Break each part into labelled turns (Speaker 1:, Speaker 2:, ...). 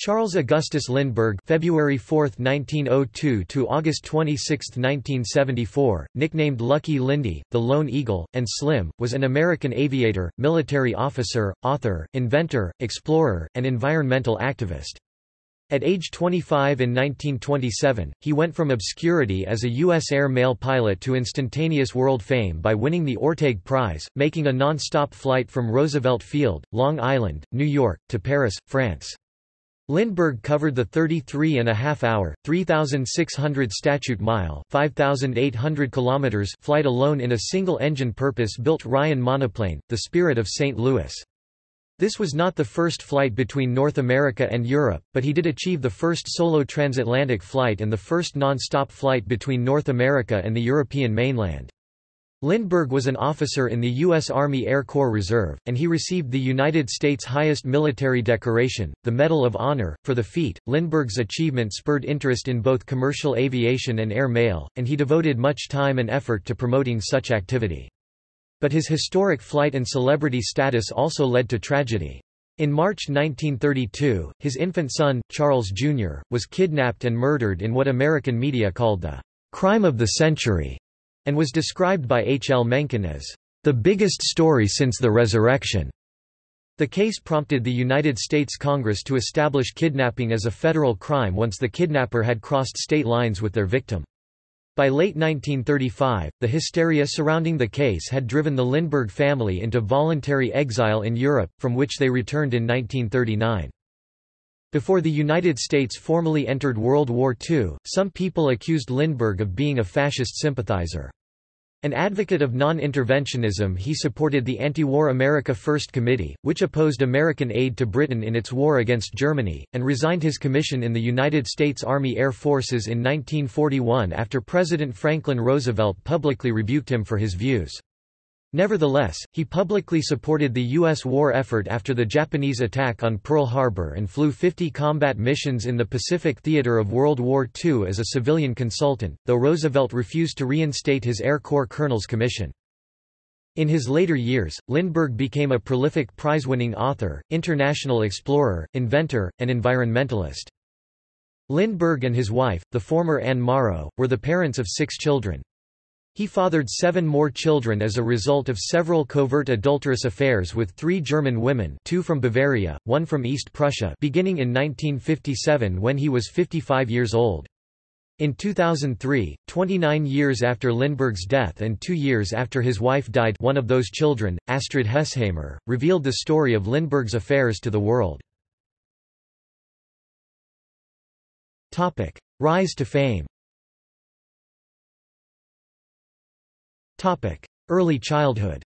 Speaker 1: Charles Augustus Lindbergh February 4, 1902 to August 26, 1974, nicknamed Lucky Lindy, the Lone Eagle, and Slim, was an American aviator, military officer, author, inventor, explorer, and environmental activist. At age 25 in 1927, he went from obscurity as a U.S. air mail pilot to instantaneous world fame by winning the Orteig Prize, making a non-stop flight from Roosevelt Field, Long Island, New York, to Paris, France. Lindbergh covered the 33-and-a-half-hour, 3,600 statute mile 5,800 kilometers flight alone in a single-engine purpose-built Ryan monoplane, the Spirit of St. Louis. This was not the first flight between North America and Europe, but he did achieve the first solo transatlantic flight and the first non-stop flight between North America and the European mainland. Lindbergh was an officer in the U.S. Army Air Corps Reserve, and he received the United States' highest military decoration, the Medal of Honor, for the feat. Lindbergh's achievement spurred interest in both commercial aviation and air mail, and he devoted much time and effort to promoting such activity. But his historic flight and celebrity status also led to tragedy. In March 1932, his infant son, Charles Jr., was kidnapped and murdered in what American media called the crime of the century and was described by H. L. Mencken as the biggest story since the resurrection. The case prompted the United States Congress to establish kidnapping as a federal crime once the kidnapper had crossed state lines with their victim. By late 1935, the hysteria surrounding the case had driven the Lindbergh family into voluntary exile in Europe, from which they returned in 1939. Before the United States formally entered World War II, some people accused Lindbergh of being a fascist sympathizer. An advocate of non-interventionism he supported the anti-war America First Committee, which opposed American aid to Britain in its war against Germany, and resigned his commission in the United States Army Air Forces in 1941 after President Franklin Roosevelt publicly rebuked him for his views. Nevertheless, he publicly supported the U.S. war effort after the Japanese attack on Pearl Harbor and flew 50 combat missions in the Pacific theater of World War II as a civilian consultant, though Roosevelt refused to reinstate his Air Corps Colonel's commission. In his later years, Lindbergh became a prolific prize-winning author, international explorer, inventor, and environmentalist. Lindbergh and his wife, the former Anne Morrow, were the parents of six children. He fathered seven more children as a result of several covert adulterous affairs with three German women two from Bavaria, one from East Prussia beginning in 1957 when he was 55 years old. In 2003, 29 years after Lindbergh's death and two years after his wife died one of those children, Astrid Hesshaimer, revealed the story of Lindbergh's affairs to the world. Rise to fame Early childhood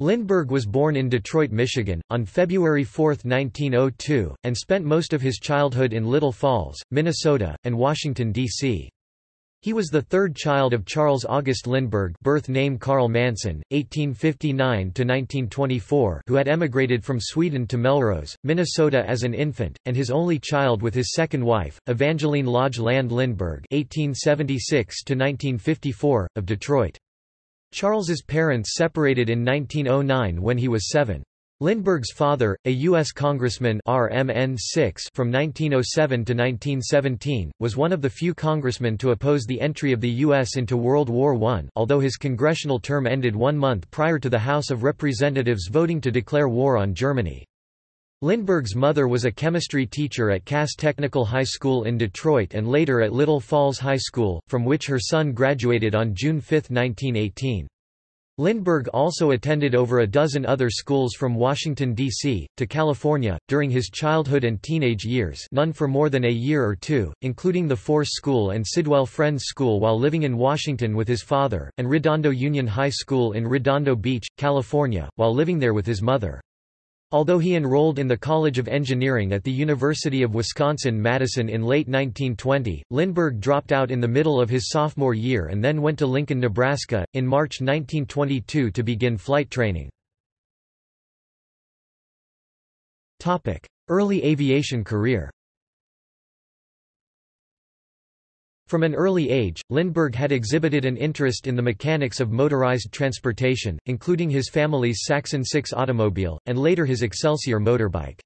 Speaker 1: Lindbergh was born in Detroit, Michigan, on February 4, 1902, and spent most of his childhood in Little Falls, Minnesota, and Washington, D.C. He was the third child of Charles August Lindbergh birth name Carl Manson, 1859–1924 who had emigrated from Sweden to Melrose, Minnesota as an infant, and his only child with his second wife, Evangeline Lodge Land Lindbergh 1876–1954, of Detroit. Charles's parents separated in 1909 when he was seven. Lindbergh's father, a U.S. Congressman RMN 6 from 1907 to 1917, was one of the few congressmen to oppose the entry of the U.S. into World War I although his congressional term ended one month prior to the House of Representatives voting to declare war on Germany. Lindbergh's mother was a chemistry teacher at Cass Technical High School in Detroit and later at Little Falls High School, from which her son graduated on June 5, 1918. Lindbergh also attended over a dozen other schools from Washington, D.C., to California, during his childhood and teenage years none for more than a year or two, including the Force School and Sidwell Friends School while living in Washington with his father, and Redondo Union High School in Redondo Beach, California, while living there with his mother. Although he enrolled in the College of Engineering at the University of Wisconsin-Madison in late 1920, Lindbergh dropped out in the middle of his sophomore year and then went to Lincoln, Nebraska, in March 1922 to begin flight training. Early aviation career From an early age, Lindbergh had exhibited an interest in the mechanics of motorized transportation, including his family's Saxon 6 automobile, and later his Excelsior motorbike.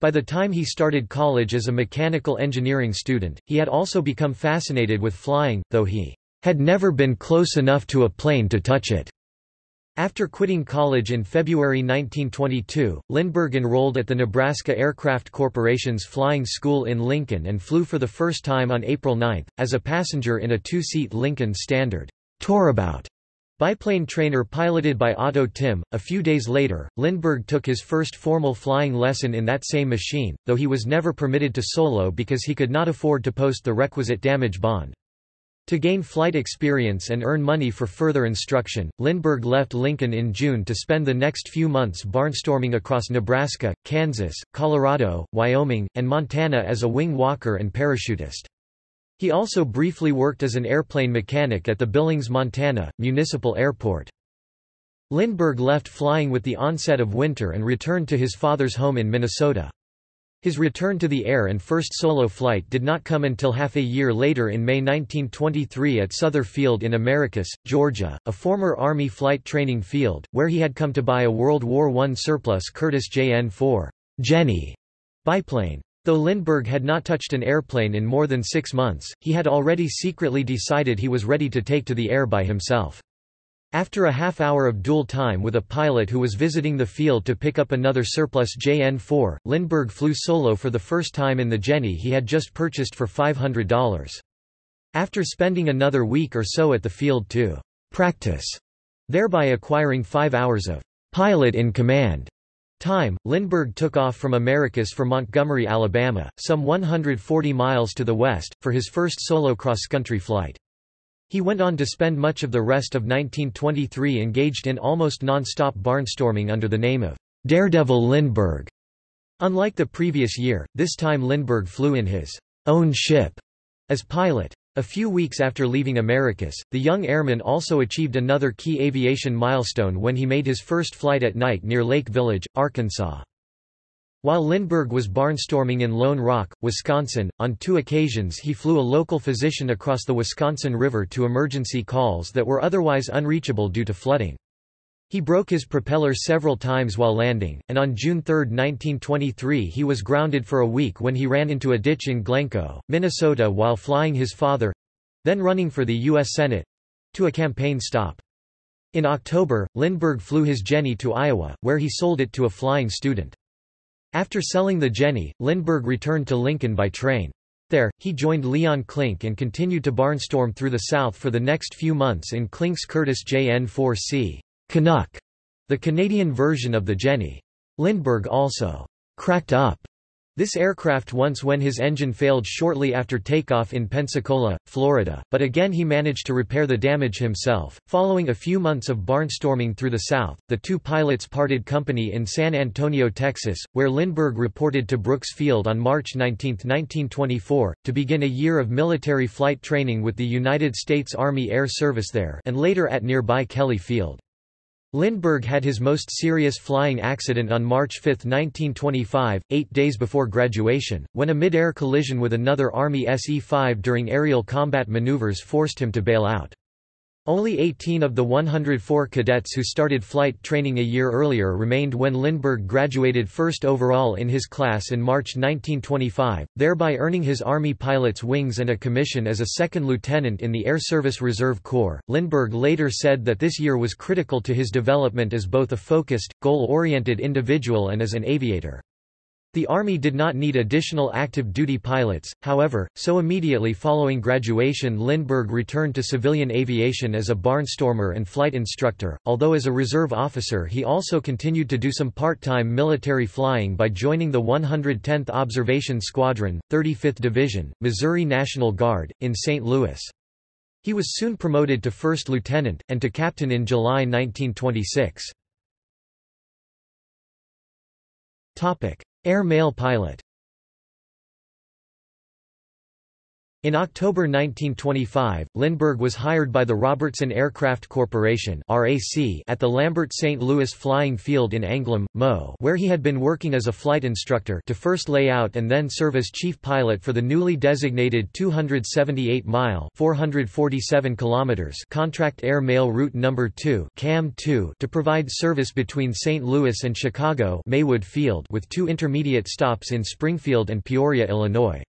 Speaker 1: By the time he started college as a mechanical engineering student, he had also become fascinated with flying, though he had never been close enough to a plane to touch it. After quitting college in February 1922, Lindbergh enrolled at the Nebraska Aircraft Corporation's flying school in Lincoln and flew for the first time on April 9, as a passenger in a two-seat Lincoln Standard Tourabout biplane trainer piloted by Otto Timm. A few days later, Lindbergh took his first formal flying lesson in that same machine, though he was never permitted to solo because he could not afford to post the requisite damage bond. To gain flight experience and earn money for further instruction, Lindbergh left Lincoln in June to spend the next few months barnstorming across Nebraska, Kansas, Colorado, Wyoming, and Montana as a wing walker and parachutist. He also briefly worked as an airplane mechanic at the Billings, Montana, municipal airport. Lindbergh left flying with the onset of winter and returned to his father's home in Minnesota. His return to the air and first solo flight did not come until half a year later in May 1923 at Souther Field in Americus, Georgia, a former Army flight training field, where he had come to buy a World War I surplus Curtiss JN-4 Jenny biplane. Though Lindbergh had not touched an airplane in more than six months, he had already secretly decided he was ready to take to the air by himself. After a half hour of dual time with a pilot who was visiting the field to pick up another surplus JN-4, Lindbergh flew solo for the first time in the Jenny he had just purchased for $500. After spending another week or so at the field to practice, thereby acquiring five hours of pilot in command time, Lindbergh took off from Americus for Montgomery, Alabama, some 140 miles to the west, for his first solo cross-country flight. He went on to spend much of the rest of 1923 engaged in almost non-stop barnstorming under the name of Daredevil Lindbergh. Unlike the previous year, this time Lindbergh flew in his own ship as pilot. A few weeks after leaving Americus, the young airman also achieved another key aviation milestone when he made his first flight at night near Lake Village, Arkansas. While Lindbergh was barnstorming in Lone Rock, Wisconsin, on two occasions he flew a local physician across the Wisconsin River to emergency calls that were otherwise unreachable due to flooding. He broke his propeller several times while landing, and on June 3, 1923 he was grounded for a week when he ran into a ditch in Glencoe, Minnesota while flying his father—then running for the U.S. Senate—to a campaign stop. In October, Lindbergh flew his Jenny to Iowa, where he sold it to a flying student. After selling the Jenny, Lindbergh returned to Lincoln by train. There, he joined Leon Klink and continued to barnstorm through the South for the next few months in Klink's Curtiss JN-4C Canuck, the Canadian version of the Jenny. Lindbergh also cracked up this aircraft once when his engine failed shortly after takeoff in Pensacola, Florida, but again he managed to repair the damage himself. Following a few months of barnstorming through the South, the two pilots parted company in San Antonio, Texas, where Lindbergh reported to Brooks Field on March 19, 1924, to begin a year of military flight training with the United States Army Air Service there and later at nearby Kelly Field. Lindbergh had his most serious flying accident on March 5, 1925, eight days before graduation, when a mid-air collision with another Army SE-5 during aerial combat maneuvers forced him to bail out. Only 18 of the 104 cadets who started flight training a year earlier remained when Lindbergh graduated first overall in his class in March 1925, thereby earning his Army pilot's wings and a commission as a second lieutenant in the Air Service Reserve Corps. Lindbergh later said that this year was critical to his development as both a focused, goal-oriented individual and as an aviator. The Army did not need additional active duty pilots, however, so immediately following graduation Lindbergh returned to civilian aviation as a barnstormer and flight instructor, although as a reserve officer he also continued to do some part-time military flying by joining the 110th Observation Squadron, 35th Division, Missouri National Guard, in St. Louis. He was soon promoted to first lieutenant, and to captain in July 1926. Air Mail Pilot In October 1925, Lindbergh was hired by the Robertson Aircraft Corporation at the Lambert St. Louis Flying Field in Anglum, Mo where he had been working as a flight instructor to first lay out and then serve as chief pilot for the newly designated 278-mile Contract Air Mail Route No. 2 CAM 2 to provide service between St. Louis and Chicago Maywood Field with two intermediate stops in Springfield and Peoria, Illinois.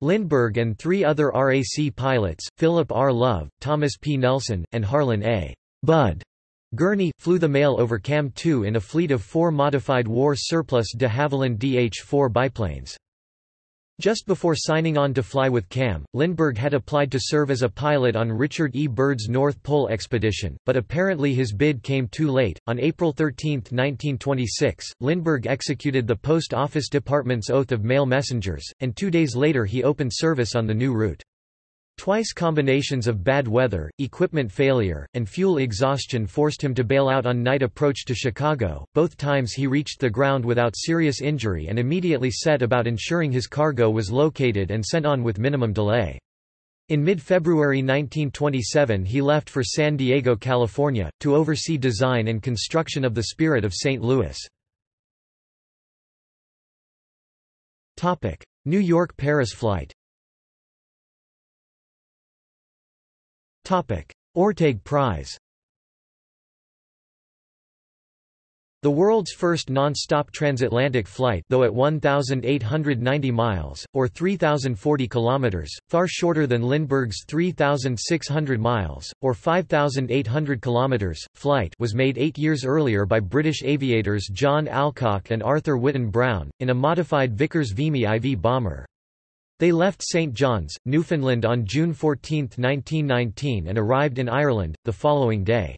Speaker 1: Lindbergh and three other RAC pilots, Philip R. Love, Thomas P. Nelson, and Harlan A. Bud Gurney, flew the mail over CAM 2 in a fleet of four modified war surplus de Havilland DH-4 biplanes. Just before signing on to fly with CAM, Lindbergh had applied to serve as a pilot on Richard E. Byrd's North Pole expedition, but apparently his bid came too late. On April 13, 1926, Lindbergh executed the Post Office Department's oath of mail messengers, and two days later he opened service on the new route. Twice combinations of bad weather, equipment failure, and fuel exhaustion forced him to bail out on night approach to Chicago. Both times he reached the ground without serious injury and immediately set about ensuring his cargo was located and sent on with minimum delay. In mid-February 1927 he left for San Diego, California, to oversee design and construction of the Spirit of St. Louis. New York-Paris flight Orteig Prize The world's first non-stop transatlantic flight though at 1,890 miles, or 3,040 kilometers, far shorter than Lindbergh's 3,600 miles, or 5,800 kilometers, flight was made eight years earlier by British aviators John Alcock and Arthur Whitten Brown, in a modified Vickers-Vimy IV bomber. They left St John's, Newfoundland on June 14, 1919 and arrived in Ireland, the following day.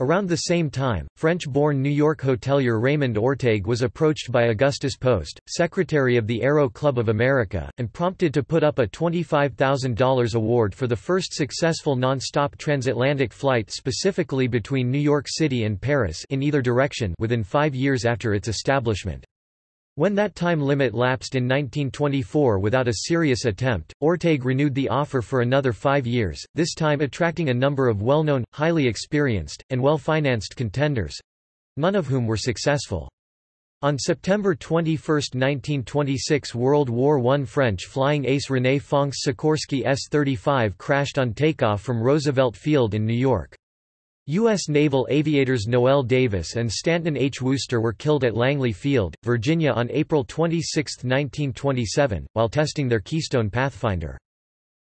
Speaker 1: Around the same time, French-born New York hotelier Raymond Orteig was approached by Augustus Post, secretary of the Aero Club of America, and prompted to put up a $25,000 award for the first successful non-stop transatlantic flight specifically between New York City and Paris in either direction within five years after its establishment. When that time limit lapsed in 1924 without a serious attempt, Orteig renewed the offer for another five years, this time attracting a number of well-known, highly experienced, and well-financed contenders—none of whom were successful. On September 21, 1926 World War I French flying ace René Fonck's Sikorsky S-35 crashed on takeoff from Roosevelt Field in New York. U.S. naval aviators Noel Davis and Stanton H. Wooster were killed at Langley Field, Virginia on April 26, 1927, while testing their Keystone Pathfinder.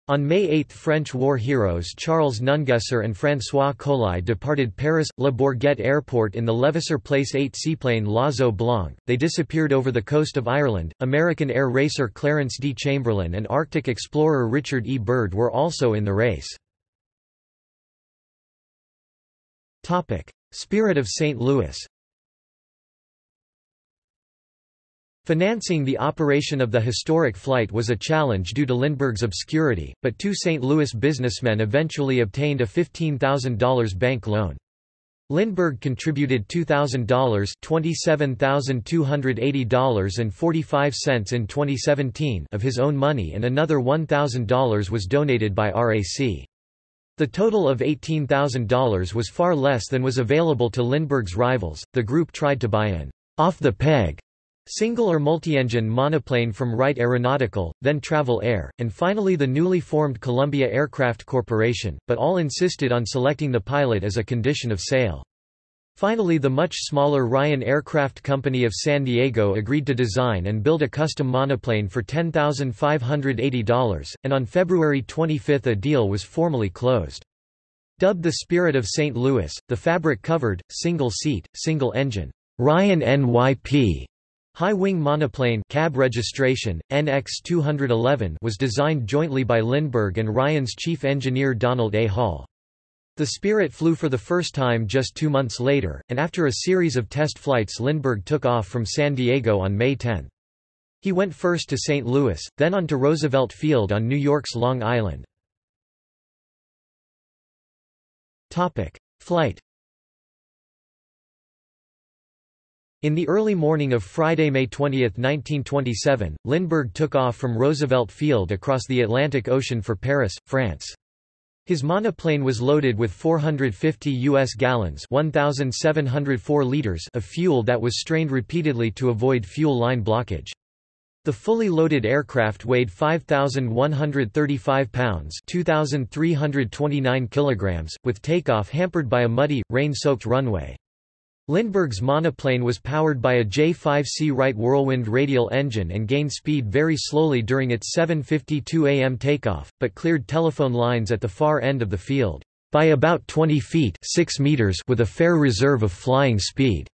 Speaker 1: On May 8 French war heroes Charles Nungesser and François Coli departed Paris, Le Bourget Airport in the Levasseur Place 8 seaplane L'Oiseau Blanc. They disappeared over the coast of Ireland. American air racer Clarence D. Chamberlin and Arctic explorer Richard E. Byrd were also in the race. Spirit of St. Louis Financing the operation of the historic flight was a challenge due to Lindbergh's obscurity, but two St. Louis businessmen eventually obtained a $15,000 bank loan. Lindbergh contributed $2,000 $27,280.45 in 2017 of his own money and another $1,000 was donated by RAC. The total of $18,000 was far less than was available to Lindbergh's rivals. The group tried to buy an off the peg single or multi-engine monoplane from Wright Aeronautical, then Travel Air, and finally the newly formed Columbia Aircraft Corporation, but all insisted on selecting the pilot as a condition of sale. Finally the much smaller Ryan Aircraft Company of San Diego agreed to design and build a custom monoplane for $10,580, and on February 25 a deal was formally closed. Dubbed the Spirit of St. Louis, the fabric-covered, single-seat, single-engine, Ryan NYP high-wing monoplane cab registration, NX211 was designed jointly by Lindbergh and Ryan's chief engineer Donald A. Hall. The Spirit flew for the first time just two months later, and after a series of test flights Lindbergh took off from San Diego on May 10. He went first to St. Louis, then on to Roosevelt Field on New York's Long Island. Flight In the early morning of Friday, May 20, 1927, Lindbergh took off from Roosevelt Field across the Atlantic Ocean for Paris, France. His monoplane was loaded with 450 U.S. gallons 1,704 liters of fuel that was strained repeatedly to avoid fuel line blockage. The fully loaded aircraft weighed 5,135 pounds 2,329 kilograms, with takeoff hampered by a muddy, rain-soaked runway. Lindbergh's monoplane was powered by a J-5C Wright Whirlwind radial engine and gained speed very slowly during its 7.52 am takeoff, but cleared telephone lines at the far end of the field, by about 20 feet 6 meters with a fair reserve of flying speed.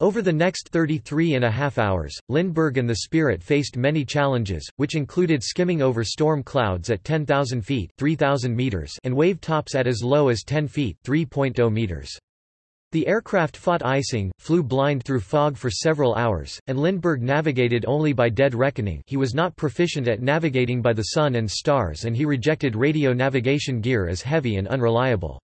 Speaker 1: Over the next 33 and a half hours, Lindbergh and the Spirit faced many challenges, which included skimming over storm clouds at 10,000 feet 3,000 meters and wave tops at as low as 10 feet 3.0 meters. The aircraft fought icing, flew blind through fog for several hours, and Lindbergh navigated only by dead reckoning he was not proficient at navigating by the sun and stars and he rejected radio navigation gear as heavy and unreliable.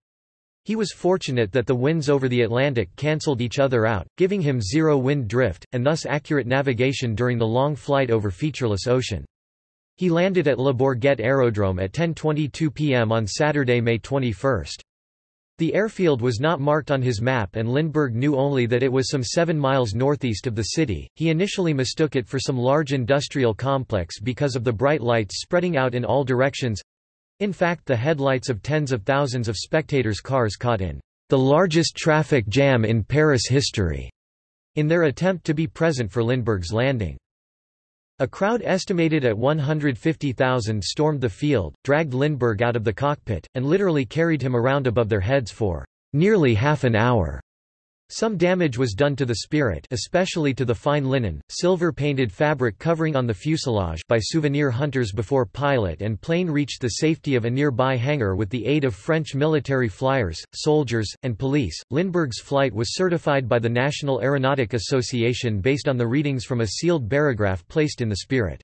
Speaker 1: He was fortunate that the winds over the Atlantic cancelled each other out, giving him zero wind drift, and thus accurate navigation during the long flight over featureless ocean. He landed at Le Bourget Aerodrome at 10.22 p.m. on Saturday, May 21. The airfield was not marked on his map and Lindbergh knew only that it was some seven miles northeast of the city. He initially mistook it for some large industrial complex because of the bright lights spreading out in all directions. In fact the headlights of tens of thousands of spectators' cars caught in the largest traffic jam in Paris history in their attempt to be present for Lindbergh's landing. A crowd estimated at 150,000 stormed the field, dragged Lindbergh out of the cockpit, and literally carried him around above their heads for nearly half an hour. Some damage was done to the Spirit especially to the fine linen, silver-painted fabric covering on the fuselage by souvenir hunters before pilot and plane reached the safety of a nearby hangar with the aid of French military flyers, soldiers, and police. Lindbergh's flight was certified by the National Aeronautic Association based on the readings from a sealed barograph placed in the Spirit.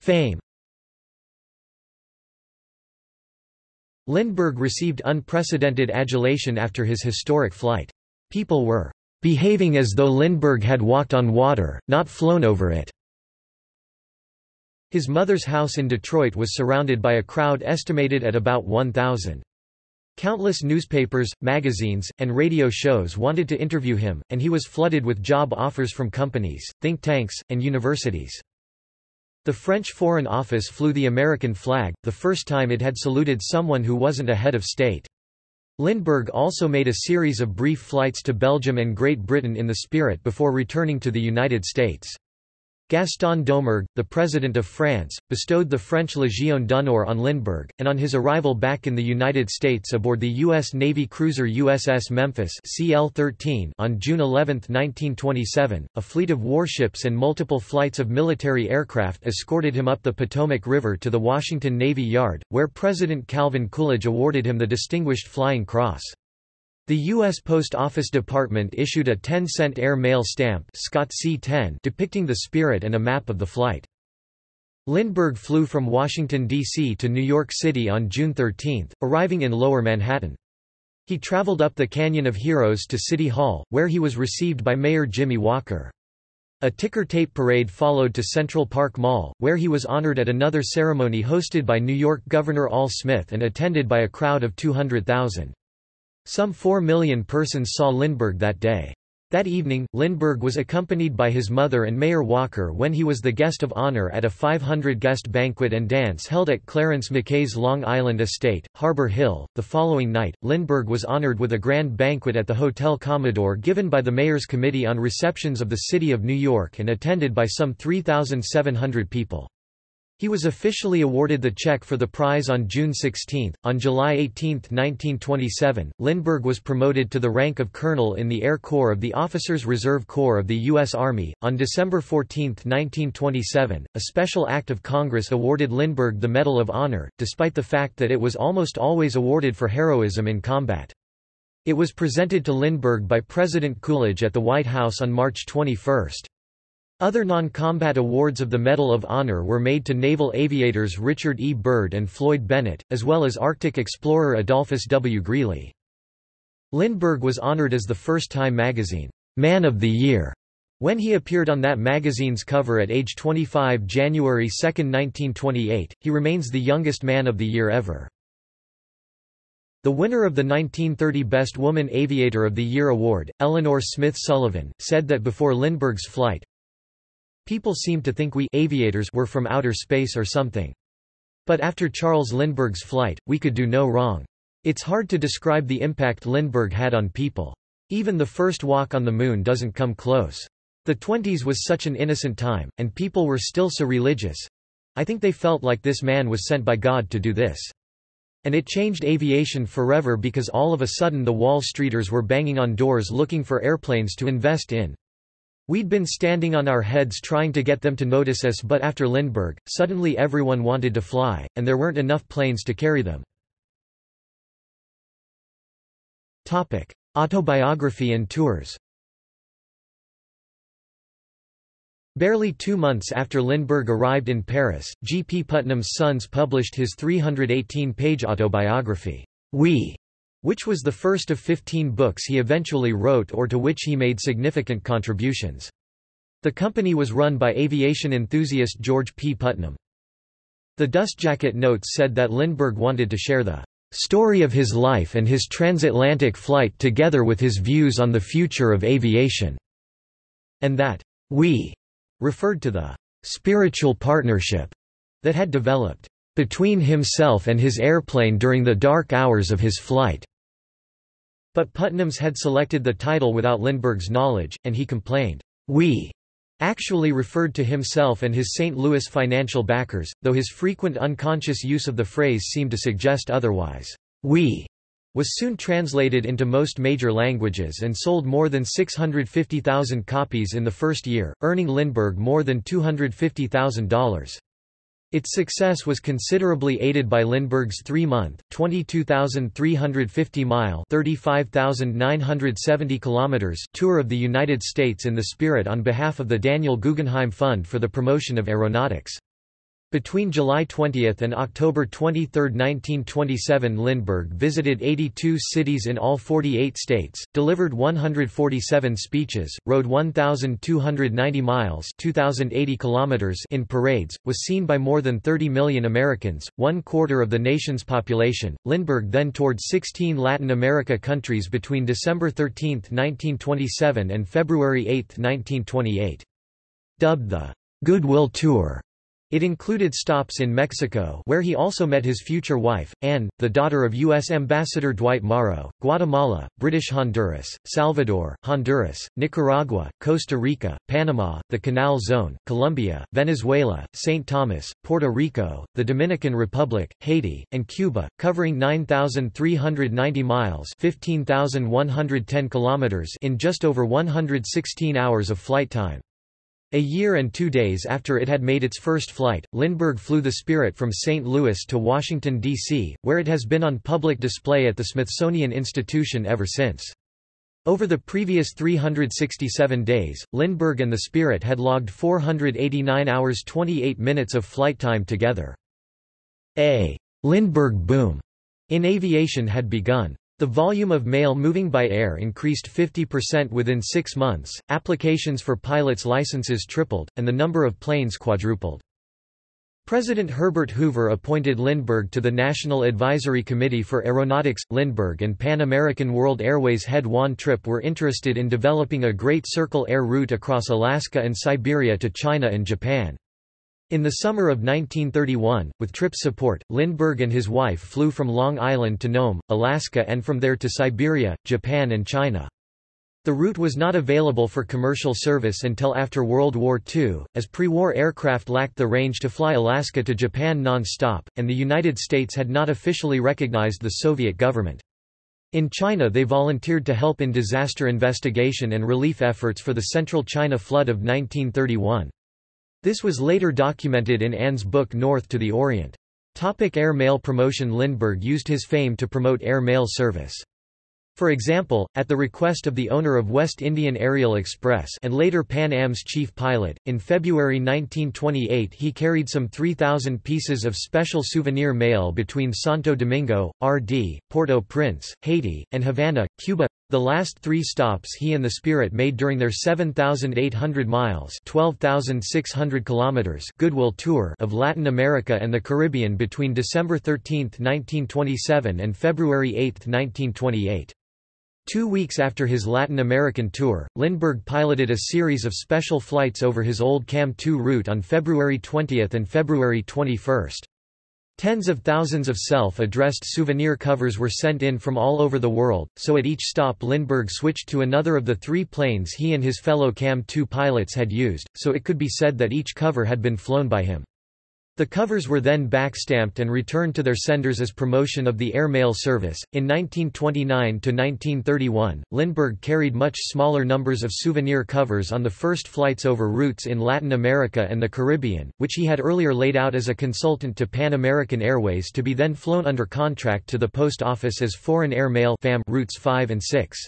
Speaker 1: Fame Lindbergh received unprecedented adulation after his historic flight. People were behaving as though Lindbergh had walked on water, not flown over it. His mother's house in Detroit was surrounded by a crowd estimated at about 1,000. Countless newspapers, magazines, and radio shows wanted to interview him, and he was flooded with job offers from companies, think tanks, and universities. The French Foreign Office flew the American flag, the first time it had saluted someone who wasn't a head of state. Lindbergh also made a series of brief flights to Belgium and Great Britain in the Spirit before returning to the United States. Gaston Doumergue, the President of France, bestowed the French Légion d'honneur on Lindbergh, and on his arrival back in the United States aboard the U.S. Navy cruiser USS Memphis CL-13 on June 11, 1927, a fleet of warships and multiple flights of military aircraft escorted him up the Potomac River to the Washington Navy Yard, where President Calvin Coolidge awarded him the Distinguished Flying Cross. The U.S. Post Office Department issued a 10-cent air mail stamp Scott C-10 depicting the Spirit and a map of the flight. Lindbergh flew from Washington, D.C. to New York City on June 13, arriving in Lower Manhattan. He traveled up the Canyon of Heroes to City Hall, where he was received by Mayor Jimmy Walker. A ticker tape parade followed to Central Park Mall, where he was honored at another ceremony hosted by New York Governor Al Smith and attended by a crowd of 200,000. Some four million persons saw Lindbergh that day. That evening, Lindbergh was accompanied by his mother and Mayor Walker when he was the guest of honor at a 500-guest banquet and dance held at Clarence Mackay's Long Island estate, Harbor Hill. The following night, Lindbergh was honored with a grand banquet at the Hotel Commodore given by the Mayor's Committee on Receptions of the City of New York and attended by some 3,700 people. He was officially awarded the check for the prize on June 16. On July 18, 1927, Lindbergh was promoted to the rank of colonel in the Air Corps of the Officers Reserve Corps of the U.S. Army. On December 14, 1927, a special act of Congress awarded Lindbergh the Medal of Honor, despite the fact that it was almost always awarded for heroism in combat. It was presented to Lindbergh by President Coolidge at the White House on March 21. Other non-combat awards of the Medal of Honor were made to naval aviators Richard E. Byrd and Floyd Bennett, as well as Arctic explorer Adolphus W. Greely. Lindbergh was honored as the first Time magazine, Man of the Year, when he appeared on that magazine's cover at age 25 January 2, 1928, he remains the youngest man of the year ever. The winner of the 1930 Best Woman Aviator of the Year award, Elinor Smith Sullivan, said that before Lindbergh's flight, People seemed to think we aviators were from outer space or something. But after Charles Lindbergh's flight, we could do no wrong. It's hard to describe the impact Lindbergh had on people. Even the first walk on the moon doesn't come close. The twenties was such an innocent time, and people were still so religious. I think they felt like this man was sent by God to do this. And it changed aviation forever because all of a sudden the Wall Streeters were banging on doors looking for airplanes to invest in. We'd been standing on our heads trying to get them to notice us but after Lindbergh, suddenly everyone wanted to fly, and there weren't enough planes to carry them. Autobiography and tours Barely two months after Lindbergh arrived in Paris, G. P. Putnam's Sons published his 318-page autobiography, We, which was the first of 15 books he eventually wrote or to which he made significant contributions. The company was run by aviation enthusiast George P. Putnam. The Dustjacket notes said that Lindbergh wanted to share the story of his life and his transatlantic flight together with his views on the future of aviation, and that we referred to the spiritual partnership that had developed between himself and his airplane during the dark hours of his flight. But Putnam's had selected the title without Lindbergh's knowledge, and he complained, We actually referred to himself and his St. Louis financial backers, though his frequent unconscious use of the phrase seemed to suggest otherwise. We was soon translated into most major languages and sold more than 650,000 copies in the first year, earning Lindbergh more than $250,000. Its success was considerably aided by Lindbergh's three-month, 22,350-mile (35,970 kilometers) tour of the United States in the Spirit on behalf of the Daniel Guggenheim Fund for the Promotion of Aeronautics. Between July 20 and October 23, 1927 Lindbergh visited 82 cities in all 48 states, delivered 147 speeches, rode 1,290 miles 2,080 kilometers in parades, was seen by more than 30 million Americans, one quarter of the nation's population. Lindbergh then toured 16 Latin America countries between December 13, 1927 and February 8, 1928. Dubbed the Goodwill Tour, it included stops in Mexico where he also met his future wife, Anne, the daughter of U.S. Ambassador Dwight Morrow, Guatemala, British Honduras, Salvador, Honduras, Nicaragua, Costa Rica, Panama, the Canal Zone, Colombia, Venezuela, St. Thomas, Puerto Rico, the Dominican Republic, Haiti, and Cuba, covering 9,390 miles 15,110 kilometers in just over 116 hours of flight time. A year and two days after it had made its first flight, Lindbergh flew the Spirit from St. Louis to Washington, D.C., where it has been on public display at the Smithsonian Institution ever since. Over the previous 367 days, Lindbergh and the Spirit had logged 489 hours 28 minutes of flight time together. A Lindbergh boom in aviation had begun. The volume of mail moving by air increased 50% within six months, applications for pilots' licenses tripled, and the number of planes quadrupled. President Herbert Hoover appointed Lindbergh to the National Advisory Committee for Aeronautics. Lindbergh and Pan American World Airways head Juan Trippe were interested in developing a Great Circle Air route across Alaska and Siberia to China and Japan. In the summer of 1931, with Trippe's support, Lindbergh and his wife flew from Long Island to Nome, Alaska and from there to Siberia, Japan and China. The route was not available for commercial service until after World War II, as pre-war aircraft lacked the range to fly Alaska to Japan non-stop, and the United States had not officially recognized the Soviet government. In China they volunteered to help in disaster investigation and relief efforts for the Central China flood of 1931. This was later documented in Anne's book North to the Orient. Topic air mail promotion Lindbergh used his fame to promote air mail service. For example, at the request of the owner of West Indian Aerial Express and later Pan Am's chief pilot, in February 1928 he carried some 3,000 pieces of special souvenir mail between Santo Domingo, RD, Port-au-Prince, Haiti, and Havana, Cuba. The last three stops he and the Spirit made during their 7,800 miles 12,600 kilometers Goodwill Tour of Latin America and the Caribbean between December 13, 1927 and February 8, 1928. Two weeks after his Latin American tour, Lindbergh piloted a series of special flights over his old CAM-2 route on February 20 and February 21. Tens of thousands of self-addressed souvenir covers were sent in from all over the world, so at each stop Lindbergh switched to another of the three planes he and his fellow CAM-2 pilots had used, so it could be said that each cover had been flown by him. The covers were then backstamped and returned to their senders as promotion of the air mail service. In 1929 to 1931, Lindbergh carried much smaller numbers of souvenir covers on the first flights over routes in Latin America and the Caribbean, which he had earlier laid out as a consultant to Pan American Airways to be then flown under contract to the Post Office as Foreign Air Mail routes 5 and 6.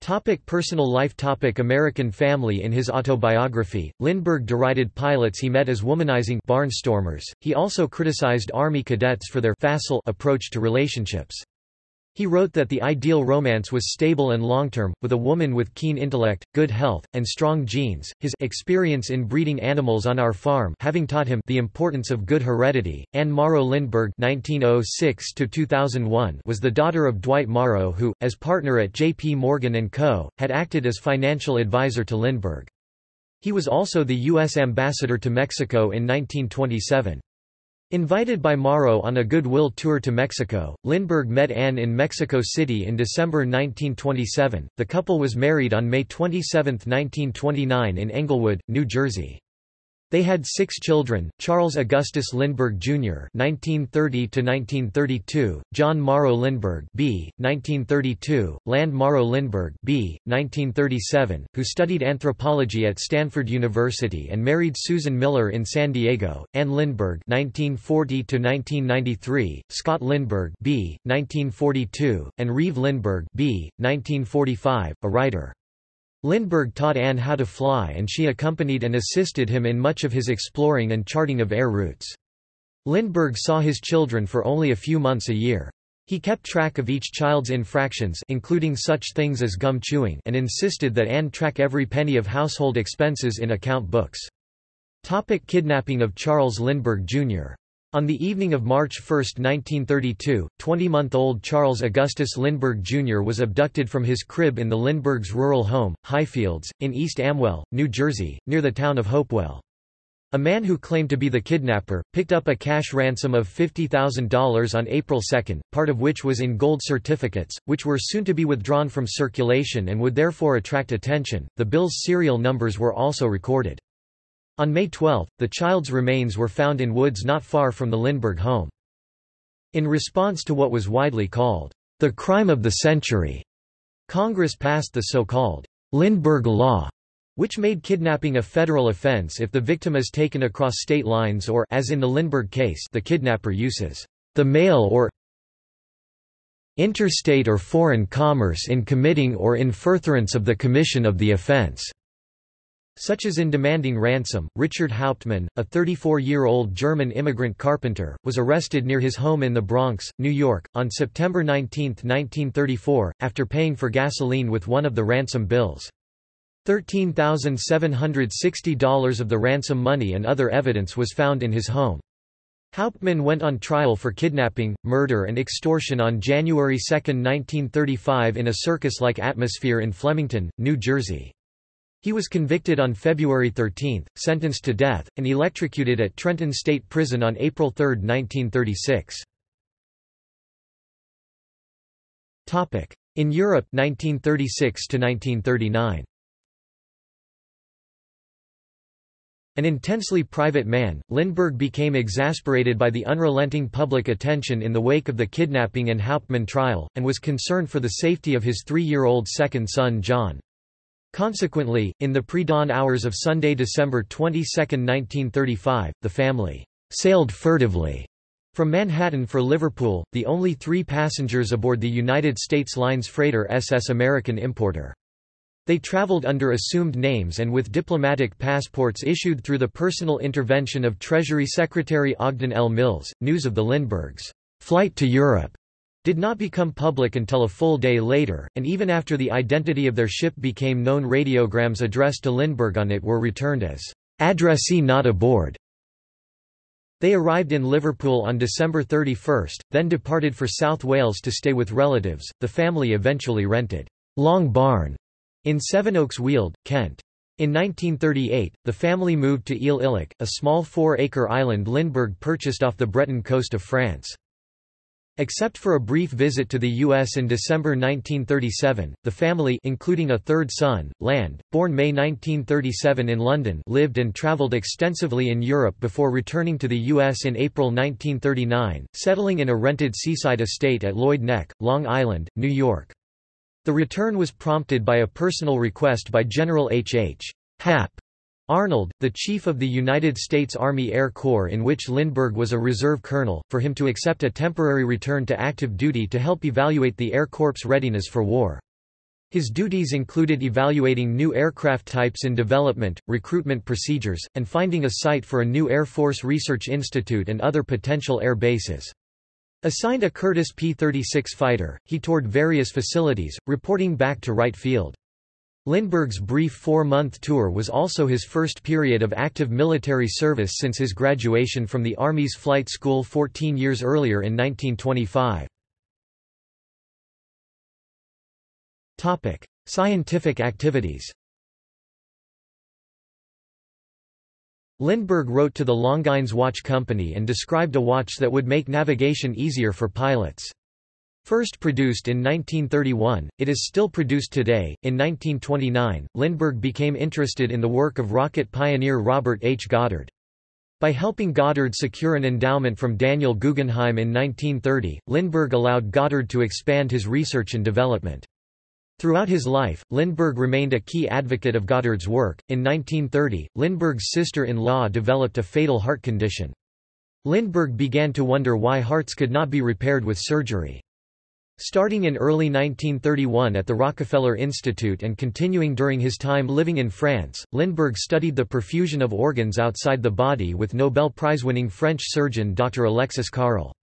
Speaker 1: Topic personal life Topic American family In his autobiography, Lindbergh derided pilots he met as womanizing barnstormers. He also criticized Army cadets for their facile approach to relationships. He wrote that the ideal romance was stable and long-term, with a woman with keen intellect, good health, and strong genes. His experience in breeding animals on our farm having taught him the importance of good heredity. Anne Morrow Lindbergh (1906–2001) was the daughter of Dwight Morrow, who, as partner at J.P. Morgan and Co., had acted as financial advisor to Lindbergh. He was also the U.S. ambassador to Mexico in 1927. Invited by Morrow on a goodwill tour to Mexico, Lindbergh met Anne in Mexico City in December 1927. The couple was married on May 27, 1929 in Englewood, New Jersey. They had six children, Charles Augustus Lindbergh Jr. (1930–1932), John Morrow Lindbergh (b. 1932), Land Morrow Lindbergh (b. 1937), who studied anthropology at Stanford University and married Susan Miller in San Diego, Anne Lindbergh (1940–1993), Scott Lindbergh (b. 1942), and Reeve Lindbergh (b. 1945), a writer. Lindbergh taught Anne how to fly and she accompanied and assisted him in much of his exploring and charting of air routes. Lindbergh saw his children for only a few months a year. He kept track of each child's infractions including such things as gum chewing and insisted that Anne track every penny of household expenses in account books. Topic kidnapping of Charles Lindbergh, Jr. On the evening of March 1, 1932, 20-month-old Charles Augustus Lindbergh Jr. was abducted from his crib in the Lindberghs' rural home, Highfields, in East Amwell, New Jersey, near the town of Hopewell. A man who claimed to be the kidnapper, picked up a cash ransom of $50,000 on April 2, part of which was in gold certificates, which were soon to be withdrawn from circulation and would therefore attract attention. The bill's serial numbers were also recorded. On May 12, the child's remains were found in woods not far from the Lindbergh home. In response to what was widely called the crime of the century, Congress passed the so-called Lindbergh Law, which made kidnapping a federal offense if the victim is taken across state lines or as in the Lindbergh case the kidnapper uses the mail or interstate or foreign commerce in committing or in furtherance of the commission of the offense. Such as in demanding ransom, Richard Hauptmann, a 34-year-old German immigrant carpenter, was arrested near his home in the Bronx, New York, on September 19, 1934, after paying for gasoline with one of the ransom bills. $13,760 of the ransom money and other evidence was found in his home. Hauptmann went on trial for kidnapping, murder and extortion on January 2, 1935 in a circus-like atmosphere in Flemington, New Jersey. He was convicted on February 13, sentenced to death, and electrocuted at Trenton State Prison on April 3, 1936. In Europe 1936 to 1939. An intensely private man, Lindbergh became exasperated by the unrelenting public attention in the wake of the kidnapping and Hauptmann trial, and was concerned for the safety of his three-year-old second son John. Consequently, in the pre-dawn hours of Sunday, December 22, 1935, the family sailed furtively from Manhattan for Liverpool, the only three passengers aboard the United States Lines freighter SS American Importer. They traveled under assumed names and with diplomatic passports issued through the personal intervention of Treasury Secretary Ogden L. Mills. News of the Lindberghs' flight to Europe did not become public until a full day later, and even after the identity of their ship became known radiograms addressed to Lindbergh on it were returned as addressee not aboard. They arrived in Liverpool on December 31, then departed for South Wales to stay with relatives. The family eventually rented Long Barn in Sevenoaks Weald, Kent. In 1938, the family moved to Ile Illiec, a small four-acre island Lindbergh purchased off the Breton coast of France. Except for a brief visit to the U.S. in December 1937, the family including a third son, Land, born May 1937 in London lived and travelled extensively in Europe before returning to the U.S. in April 1939, settling in a rented seaside estate at Lloyd Neck, Long Island, New York. The return was prompted by a personal request by General H. H. Hap Arnold, the chief of the United States Army Air Corps in which Lindbergh was a reserve colonel, for him to accept a temporary return to active duty to help evaluate the Air Corps' readiness for war. His duties included evaluating new aircraft types in development, recruitment procedures, and finding a site for a new Air Force Research Institute and other potential air bases. Assigned a Curtiss P-36 fighter, he toured various facilities, reporting back to Wright Field. Lindbergh's brief four-month tour was also his first period of active military service since his graduation from the Army's flight school 14 years earlier in 1925. Scientific activities Lindbergh wrote to the Longines Watch Company and described a watch that would make navigation easier for pilots. First produced in 1931, it is still produced today. In 1929, Lindbergh became interested in the work of rocket pioneer Robert H. Goddard. By helping Goddard secure an endowment from Daniel Guggenheim in 1930, Lindbergh allowed Goddard to expand his research and development. Throughout his life, Lindbergh remained a key advocate of Goddard's work. In 1930, Lindbergh's sister-in-law developed a fatal heart condition. Lindbergh began to wonder why hearts could not be repaired with surgery. Starting in early 1931 at the Rockefeller Institute and continuing during his time living in France, Lindbergh studied the perfusion of organs outside the body with Nobel Prize-winning French surgeon Dr. Alexis Carrel.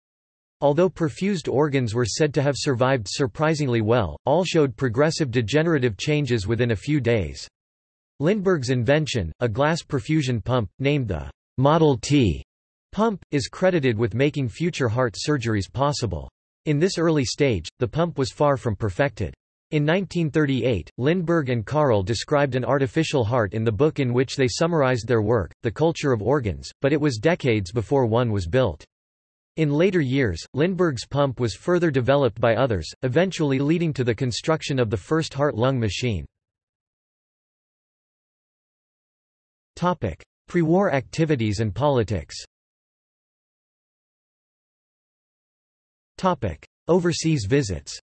Speaker 1: Although perfused organs were said to have survived surprisingly well, all showed progressive degenerative changes within a few days. Lindbergh's invention, a glass perfusion pump, named the Model T pump, is credited with making future heart surgeries possible. In this early stage, the pump was far from perfected. In 1938, Lindbergh and Carrel described an artificial heart in the book in which they summarized their work, The Culture of Organs, but it was decades before one was built. In later years, Lindbergh's pump was further developed by others, eventually leading to the construction of the first heart-lung machine. Pre-war activities and politics Overseas visits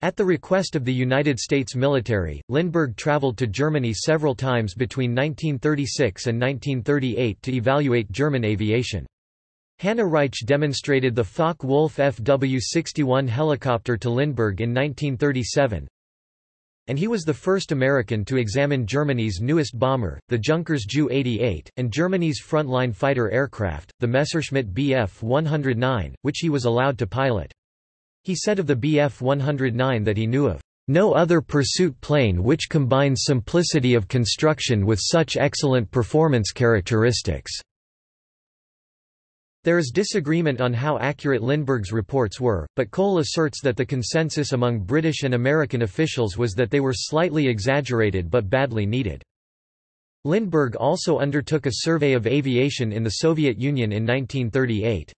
Speaker 1: At the request of the United States military, Lindbergh traveled to Germany several times between 1936 and 1938 to evaluate German aviation. Hanna Reitsch demonstrated the Focke-Wulf FW-61 helicopter to Lindbergh in 1937, and he was the first American to examine Germany's newest bomber, the Junkers Ju-88, and Germany's frontline fighter aircraft, the Messerschmitt Bf-109, which he was allowed to pilot. He said of the Bf-109 that he knew of no other pursuit plane which combines simplicity of construction with such excellent performance characteristics. There is disagreement on how accurate Lindbergh's reports were, but Cole asserts that the consensus among British and American officials was that they were slightly exaggerated but badly needed. Lindbergh also undertook a survey of aviation in the Soviet Union in 1938.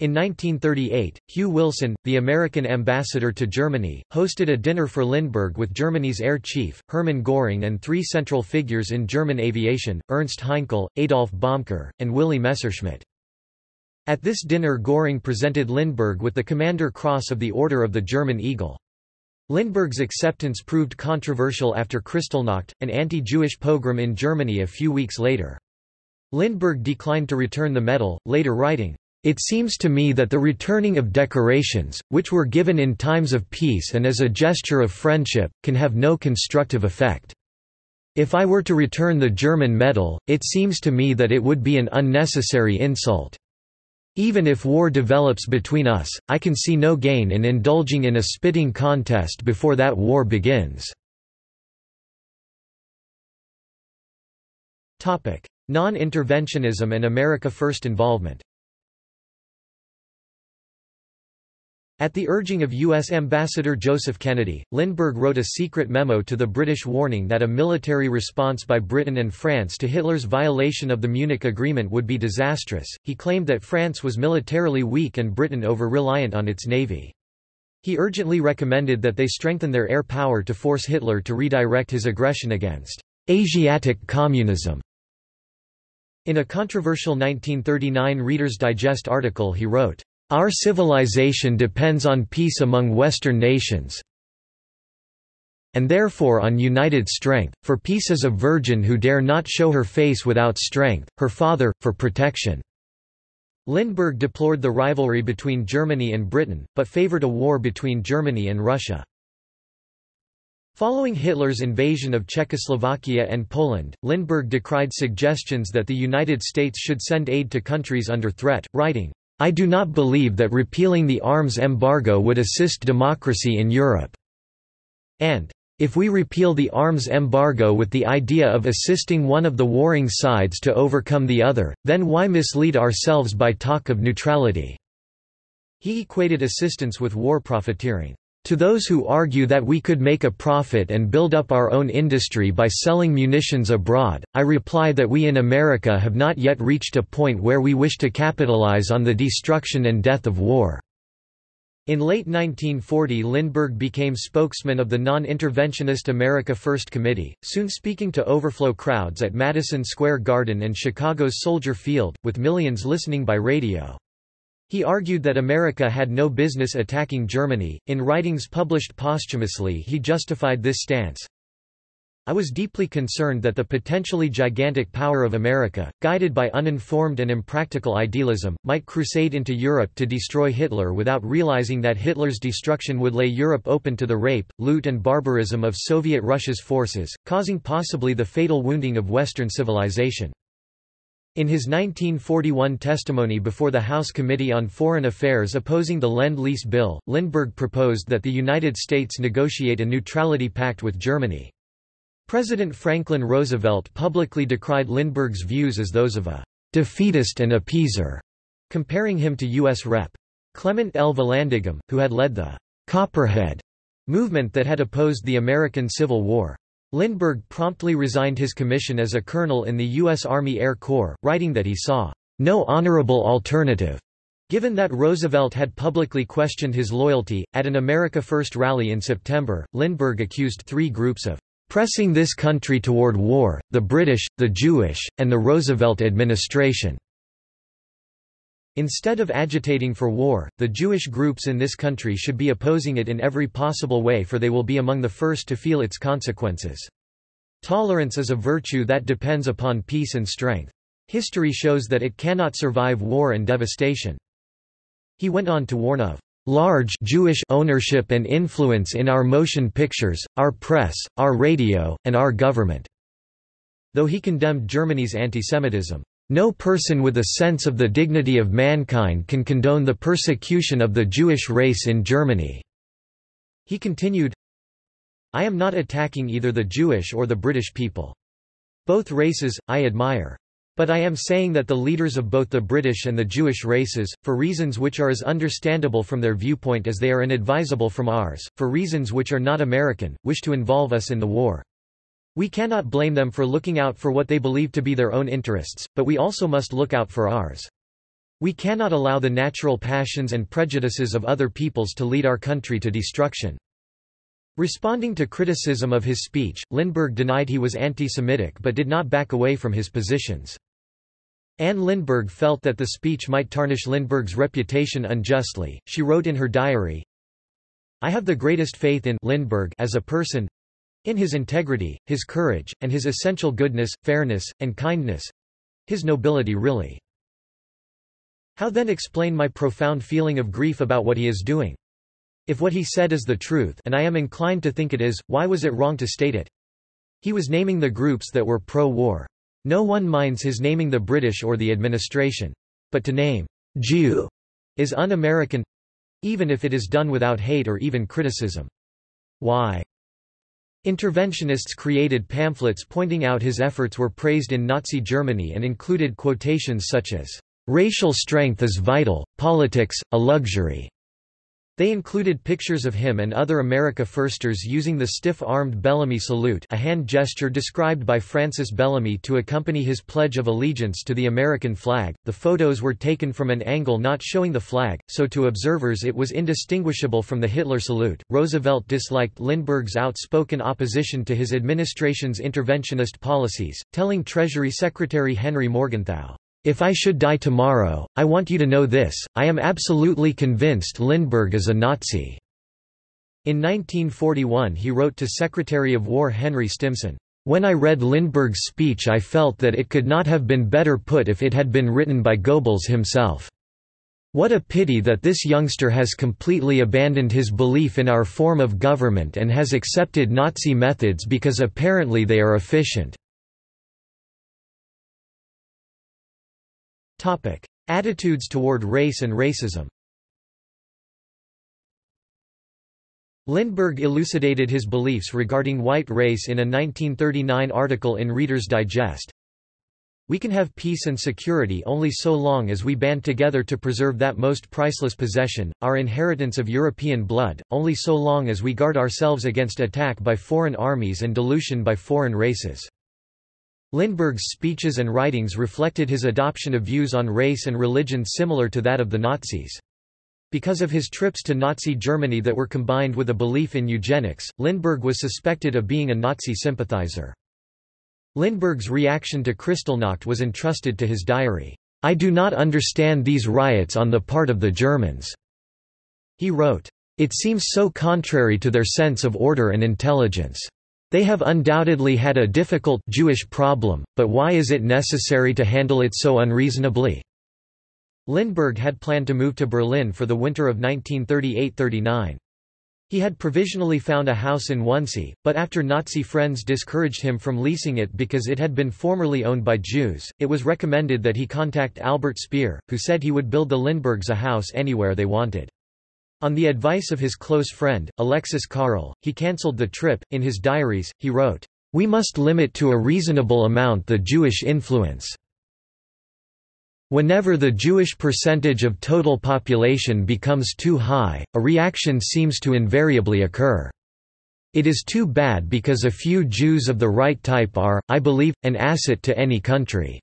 Speaker 1: In 1938, Hugh Wilson, the American ambassador to Germany, hosted a dinner for Lindbergh with Germany's air chief, Hermann Göring and three central figures in German aviation, Ernst Heinkel, Adolf Baeumker, and Willy Messerschmitt. At this dinner Göring presented Lindbergh with the Commander Cross of the Order of the German Eagle. Lindbergh's acceptance proved controversial after Kristallnacht, an anti-Jewish pogrom in Germany a few weeks later. Lindbergh declined to return the medal, later writing, "...it seems to me that the returning of decorations, which were given in times of peace and as a gesture of friendship, can have no constructive effect. If I were to return the German medal, it seems to me that it would be an unnecessary insult." Even if war develops between us, I can see no gain in indulging in a spitting contest before that war begins." Non-interventionism and America First involvement At the urging of U.S. Ambassador Joseph Kennedy, Lindbergh wrote a secret memo to the British warning that a military response by Britain and France to Hitler's violation of the Munich Agreement would be disastrous. He claimed that France was militarily weak and Britain over-reliant on its navy. He urgently recommended that they strengthen their air power to force Hitler to redirect his aggression against Asiatic communism. In a controversial 1939 Reader's Digest article he wrote, our civilization depends on peace among Western nations and therefore on united strength, for peace is a virgin who dare not show her face without strength, her father, for protection." Lindbergh deplored the rivalry between Germany and Britain, but favored a war between Germany and Russia. Following Hitler's invasion of Czechoslovakia and Poland, Lindbergh decried suggestions that the United States should send aid to countries under threat, writing, I do not believe that repealing the arms embargo would assist democracy in Europe." And, if we repeal the arms embargo with the idea of assisting one of the warring sides to overcome the other, then why mislead ourselves by talk of neutrality?" He equated assistance with war profiteering. To those who argue that we could make a profit and build up our own industry by selling munitions abroad, I reply that we in America have not yet reached a point where we wish to capitalize on the destruction and death of war. In late 1940 Lindbergh became spokesman of the non-interventionist America First Committee, soon speaking to overflow crowds at Madison Square Garden and Chicago's Soldier Field, with millions listening by radio. He argued that America had no business attacking Germany. In writings published posthumously, he justified this stance. I was deeply concerned that the potentially gigantic power of America, guided by uninformed and impractical idealism, might crusade into Europe to destroy Hitler without realizing that Hitler's destruction would lay Europe open to the rape, loot and barbarism of Soviet Russia's forces, causing possibly the fatal wounding of Western civilization. In his 1941 testimony before the House Committee on Foreign Affairs opposing the Lend-Lease Bill, Lindbergh proposed that the United States negotiate a neutrality pact with Germany. President Franklin Roosevelt publicly decried Lindbergh's views as those of a defeatist and appeaser, comparing him to U.S. Rep. Clement L. Vallandigham, who had led the Copperhead movement that had opposed the American Civil War. Lindbergh promptly resigned his commission as a colonel in the U.S. Army Air Corps, writing that he saw no honorable alternative. Given that Roosevelt had publicly questioned his loyalty, at an America First rally in September, Lindbergh accused three groups of pressing this country toward war, the British, the Jewish, and the Roosevelt administration. Instead of agitating for war, the Jewish groups in this country should be opposing it in every possible way for they will be among the first to feel its consequences. Tolerance is a virtue that depends upon peace and strength. History shows that it cannot survive war and devastation. He went on to warn of large Jewish ownership and influence in our motion pictures, our press, our radio, and our government." Though he condemned Germany's antisemitism. No person with a sense of the dignity of mankind can condone the persecution of the Jewish race in Germany." He continued, I am not attacking either the Jewish or the British people. Both races, I admire. But I am saying that the leaders of both the British and the Jewish races, for reasons which are as understandable from their viewpoint as they are inadvisable from ours, for reasons which are not American, wish to involve us in the war. We cannot blame them for looking out for what they believe to be their own interests, but we also must look out for ours. We cannot allow the natural passions and prejudices of other peoples to lead our country to destruction. Responding to criticism of his speech, Lindbergh denied he was anti-Semitic but did not back away from his positions. Anne Lindbergh felt that the speech might tarnish Lindbergh's reputation unjustly. She wrote in her diary, I have the greatest faith in Lindbergh as a person, in his integrity, his courage, and his essential goodness, fairness, and kindness—his nobility really. How then explain my profound feeling of grief about what he is doing? If what he said is the truth and I am inclined to think it is, why was it wrong to state it? He was naming the groups that were pro-war. No one minds his naming the British or the administration. But to name Jew is un-American—even if it is done without hate or even criticism. Why? Interventionists created pamphlets pointing out his efforts were praised in Nazi Germany and included quotations such as, "...racial strength is vital, politics, a luxury." They included pictures of him and other America Firsters using the stiff-armed Bellamy salute a hand gesture described by Francis Bellamy to accompany his Pledge of Allegiance to the American flag. The photos were taken from an angle not showing the flag, so to observers it was indistinguishable from the Hitler salute. Roosevelt disliked Lindbergh's outspoken opposition to his administration's interventionist policies, telling Treasury Secretary Henry Morgenthau, if I should die tomorrow, I want you to know this, I am absolutely convinced Lindbergh is a Nazi." In 1941 he wrote to Secretary of War Henry Stimson, "...when I read Lindbergh's speech I felt that it could not have been better put if it had been written by Goebbels himself. What a pity that this youngster has completely abandoned his belief in our form of government and has accepted Nazi methods because apparently they are efficient." Attitudes toward race and racism Lindbergh elucidated his beliefs regarding white race in a 1939 article in Reader's Digest. We can have peace and security only so long as we band together to preserve that most priceless possession, our inheritance of European blood, only so long as we guard ourselves against attack by foreign armies and dilution by foreign races. Lindbergh's speeches and writings reflected his adoption of views on race and religion similar to that of the Nazis. Because of his trips to Nazi Germany that were combined with a belief in eugenics, Lindbergh was suspected of being a Nazi sympathizer. Lindbergh's reaction to Kristallnacht was entrusted to his diary. I do not understand these riots on the part of the Germans. He wrote, It seems so contrary to their sense of order and intelligence. They have undoubtedly had a difficult Jewish problem, but why is it necessary to handle it so unreasonably? Lindbergh had planned to move to Berlin for the winter of 1938–39. He had provisionally found a house in Wannsee, but after Nazi friends discouraged him from leasing it because it had been formerly owned by Jews, it was recommended that he contact Albert Speer, who said he would build the Lindberghs a house anywhere they wanted. On the advice of his close friend, Alexis Carrel, he cancelled the trip. In his diaries, he wrote, We must limit to a reasonable amount the Jewish influence. Whenever the Jewish percentage of total population becomes too high, a reaction seems to invariably occur. It is too bad because a few Jews of the right type are, I believe, an asset to any country.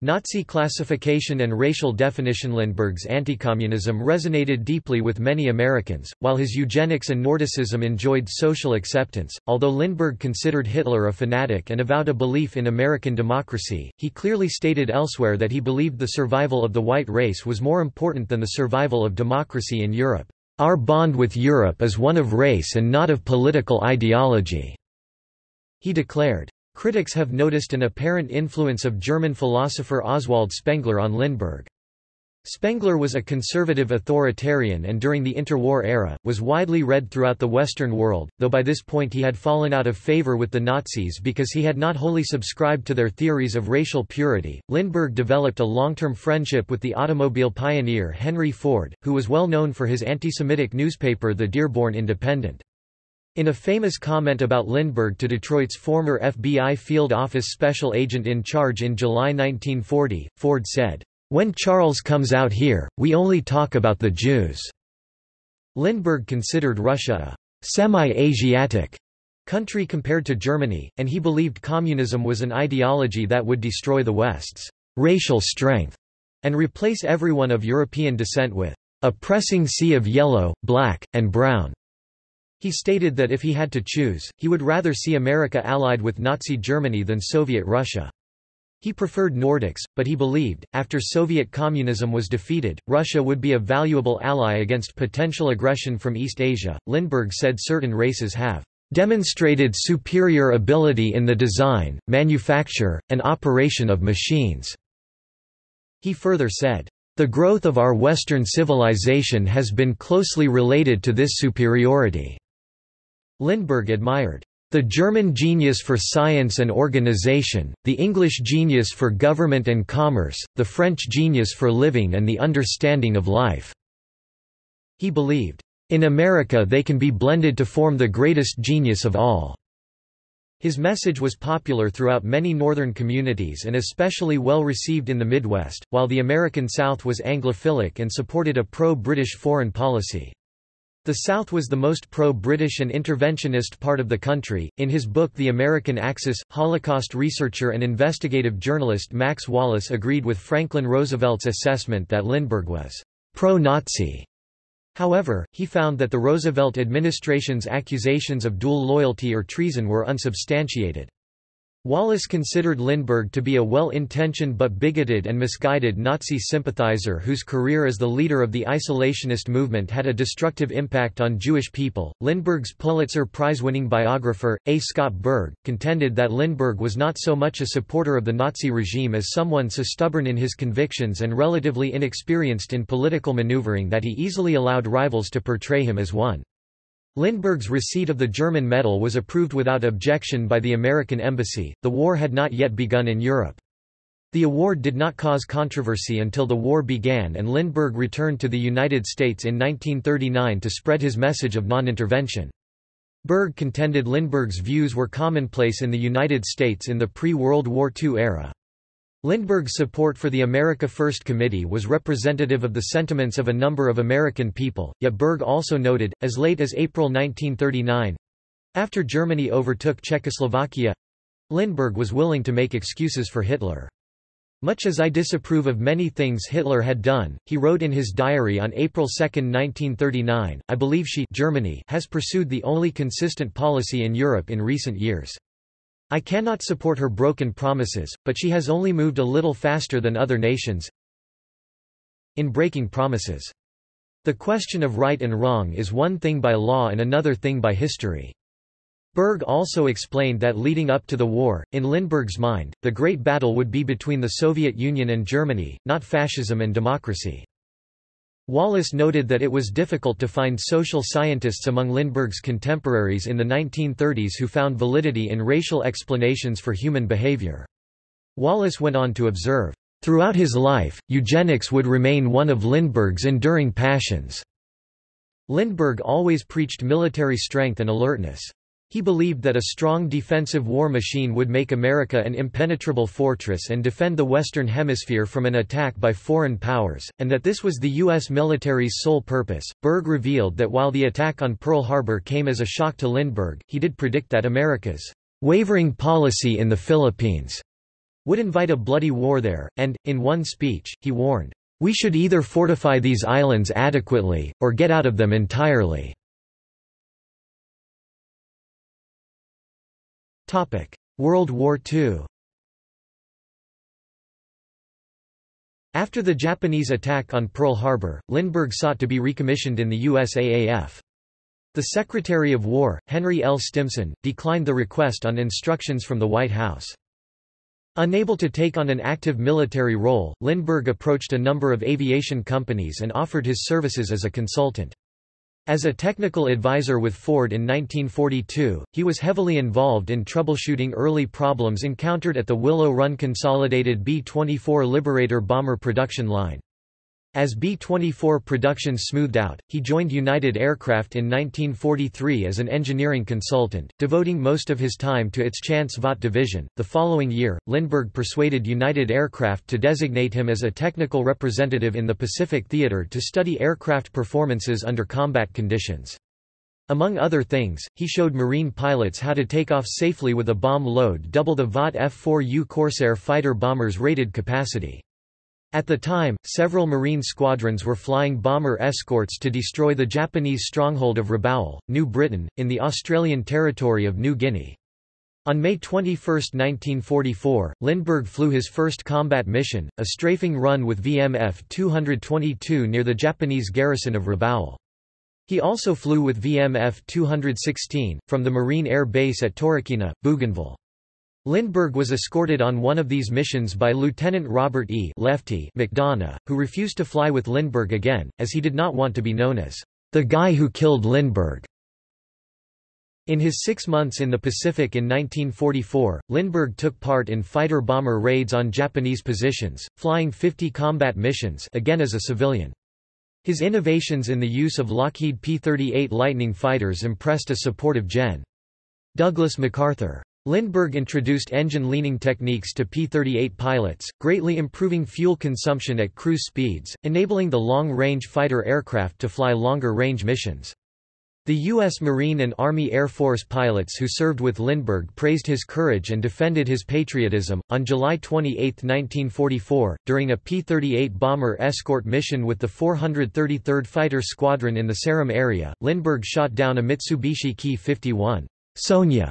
Speaker 1: Nazi classification and racial definition Lindbergh's anti-communism resonated deeply with many Americans, while his eugenics and Nordicism enjoyed social acceptance. Although Lindbergh considered Hitler a fanatic and avowed a belief in American democracy, he clearly stated elsewhere that he believed the survival of the white race was more important than the survival of democracy in Europe. Our bond with Europe is one of race and not of political ideology, he declared. Critics have noticed an apparent influence of German philosopher Oswald Spengler on Lindbergh. Spengler was a conservative authoritarian and during the interwar era, was widely read throughout the Western world, though by this point he had fallen out of favor with the Nazis because he had not wholly subscribed to their theories of racial purity. Lindbergh developed a long-term friendship with the automobile pioneer Henry Ford, who was well known for his anti-Semitic newspaper The Dearborn Independent. In a famous comment about Lindbergh to Detroit's former FBI field office special agent in charge in July 1940, Ford said, "'When Charles comes out here, we only talk about the Jews." Lindbergh considered Russia a semi-Asiatic country compared to Germany, and he believed communism was an ideology that would destroy the West's racial strength and replace everyone of European descent with a pressing sea of yellow, black, and brown. He stated that if he had to choose, he would rather see America allied with Nazi Germany than Soviet Russia. He preferred Nordics, but he believed, after Soviet communism was defeated, Russia would be a valuable ally against potential aggression from East Asia. Lindbergh said certain races have demonstrated superior ability in the design, manufacture, and operation of machines. He further said, the growth of our Western civilization has been closely related to this superiority. Lindbergh admired The German genius for science and organization, the English genius for government and commerce, the French genius for living and the understanding of life." He believed, "...in America they can be blended to form the greatest genius of all." His message was popular throughout many northern communities and especially well received in the Midwest, while the American South was Anglophilic and supported a pro-British foreign policy. The South was the most pro-British and interventionist part of the country. In his book The American Axis, Holocaust researcher and investigative journalist Max Wallace agreed with Franklin Roosevelt's assessment that Lindbergh was pro-Nazi. However, he found that the Roosevelt administration's accusations of dual loyalty or treason were unsubstantiated. Wallace considered Lindbergh to be a well-intentioned but bigoted and misguided Nazi sympathizer whose career as the leader of the isolationist movement had a destructive impact on Jewish people. Lindbergh's Pulitzer Prize-winning biographer, A. Scott Berg, contended that Lindbergh was not so much a supporter of the Nazi regime as someone so stubborn in his convictions and relatively inexperienced in political maneuvering that he easily allowed rivals to portray him as one. Lindbergh's receipt of the German medal was approved without objection by the American embassy. The war had not yet begun in Europe. The award did not cause controversy until the war began and Lindbergh returned to the United States in 1939 to spread his message of non-intervention. Berg contended Lindbergh's views were commonplace in the United States in the pre-World War II era. Lindbergh's support for the America First Committee was representative of the sentiments of a number of American people, yet Berg also noted, as late as April 1939—after Germany overtook Czechoslovakia—Lindbergh was willing to make excuses for Hitler. Much as I disapprove of many things Hitler had done, he wrote in his diary on April 2, 1939, I believe she Germany has pursued the only consistent policy in Europe in recent years. I cannot support her broken promises, but she has only moved a little faster than other nations in breaking promises. The question of right and wrong is one thing by law and another thing by history. Berg also explained that leading up to the war, in Lindbergh's mind, the great battle would be between the Soviet Union and Germany, not fascism and democracy. Wallace noted that it was difficult to find social scientists among Lindbergh's contemporaries in the 1930s who found validity in racial explanations for human behavior. Wallace went on to observe, "...throughout his life, eugenics would remain one of Lindbergh's enduring passions." Lindbergh always preached military strength and alertness. He believed that a strong defensive war machine would make America an impenetrable fortress and defend the Western Hemisphere from an attack by foreign powers, and that this was the U.S. military's sole purpose. Berg revealed that while the attack on Pearl Harbor came as a shock to Lindbergh, he did predict that America's wavering policy in the Philippines would invite a bloody war there, and, in one speech, he warned, We should either fortify these islands adequately, or get out of them entirely. World War II After the Japanese attack on Pearl Harbor, Lindbergh sought to be recommissioned in the USAAF. The Secretary of War, Henry L. Stimson, declined the request on instructions from the White House. Unable to take on an active military role, Lindbergh approached a number of aviation companies and offered his services as a consultant. As a technical advisor with Ford in 1942, he was heavily involved in troubleshooting early problems encountered at the Willow Run Consolidated B-24 Liberator bomber production line. As B-24 production smoothed out, he joined United Aircraft in 1943 as an engineering consultant, devoting most of his time to its Chance Vought division. The following year, Lindbergh persuaded United Aircraft to designate him as a technical representative in the Pacific Theater to study aircraft performances under combat conditions. Among other things, he showed Marine pilots how to take off safely with a bomb load double the Vought F-4U Corsair fighter bomber's rated capacity. At the time, several Marine squadrons were flying bomber escorts to destroy the Japanese stronghold of Rabaul, New Britain, in the Australian territory of New Guinea. On May 21, 1944, Lindbergh flew his first combat mission, a strafing run with VMF 222 near the Japanese garrison of Rabaul. He also flew with VMF 216, from the Marine Air Base at Torokina, Bougainville. Lindbergh was escorted on one of these missions by Lieutenant Robert E. Lefty McDonough, who refused to fly with Lindbergh again, as he did not want to be known as the guy who killed Lindbergh. In his six months in the Pacific in 1944, Lindbergh took part in fighter-bomber raids on Japanese positions, flying 50 combat missions again as a civilian. His innovations in the use of Lockheed P-38 Lightning fighters impressed a supportive Gen. Douglas MacArthur. Lindbergh introduced engine-leaning techniques to P-38 pilots, greatly improving fuel consumption at cruise speeds, enabling the long-range fighter aircraft to fly longer-range missions. The U.S. Marine and Army Air Force pilots who served with Lindbergh praised his courage and defended his patriotism. On July 28, 1944, during a P 38 bomber escort mission with the 433rd Fighter Squadron in the Ceram area, Lindbergh shot down a Mitsubishi Ki 51 Sonia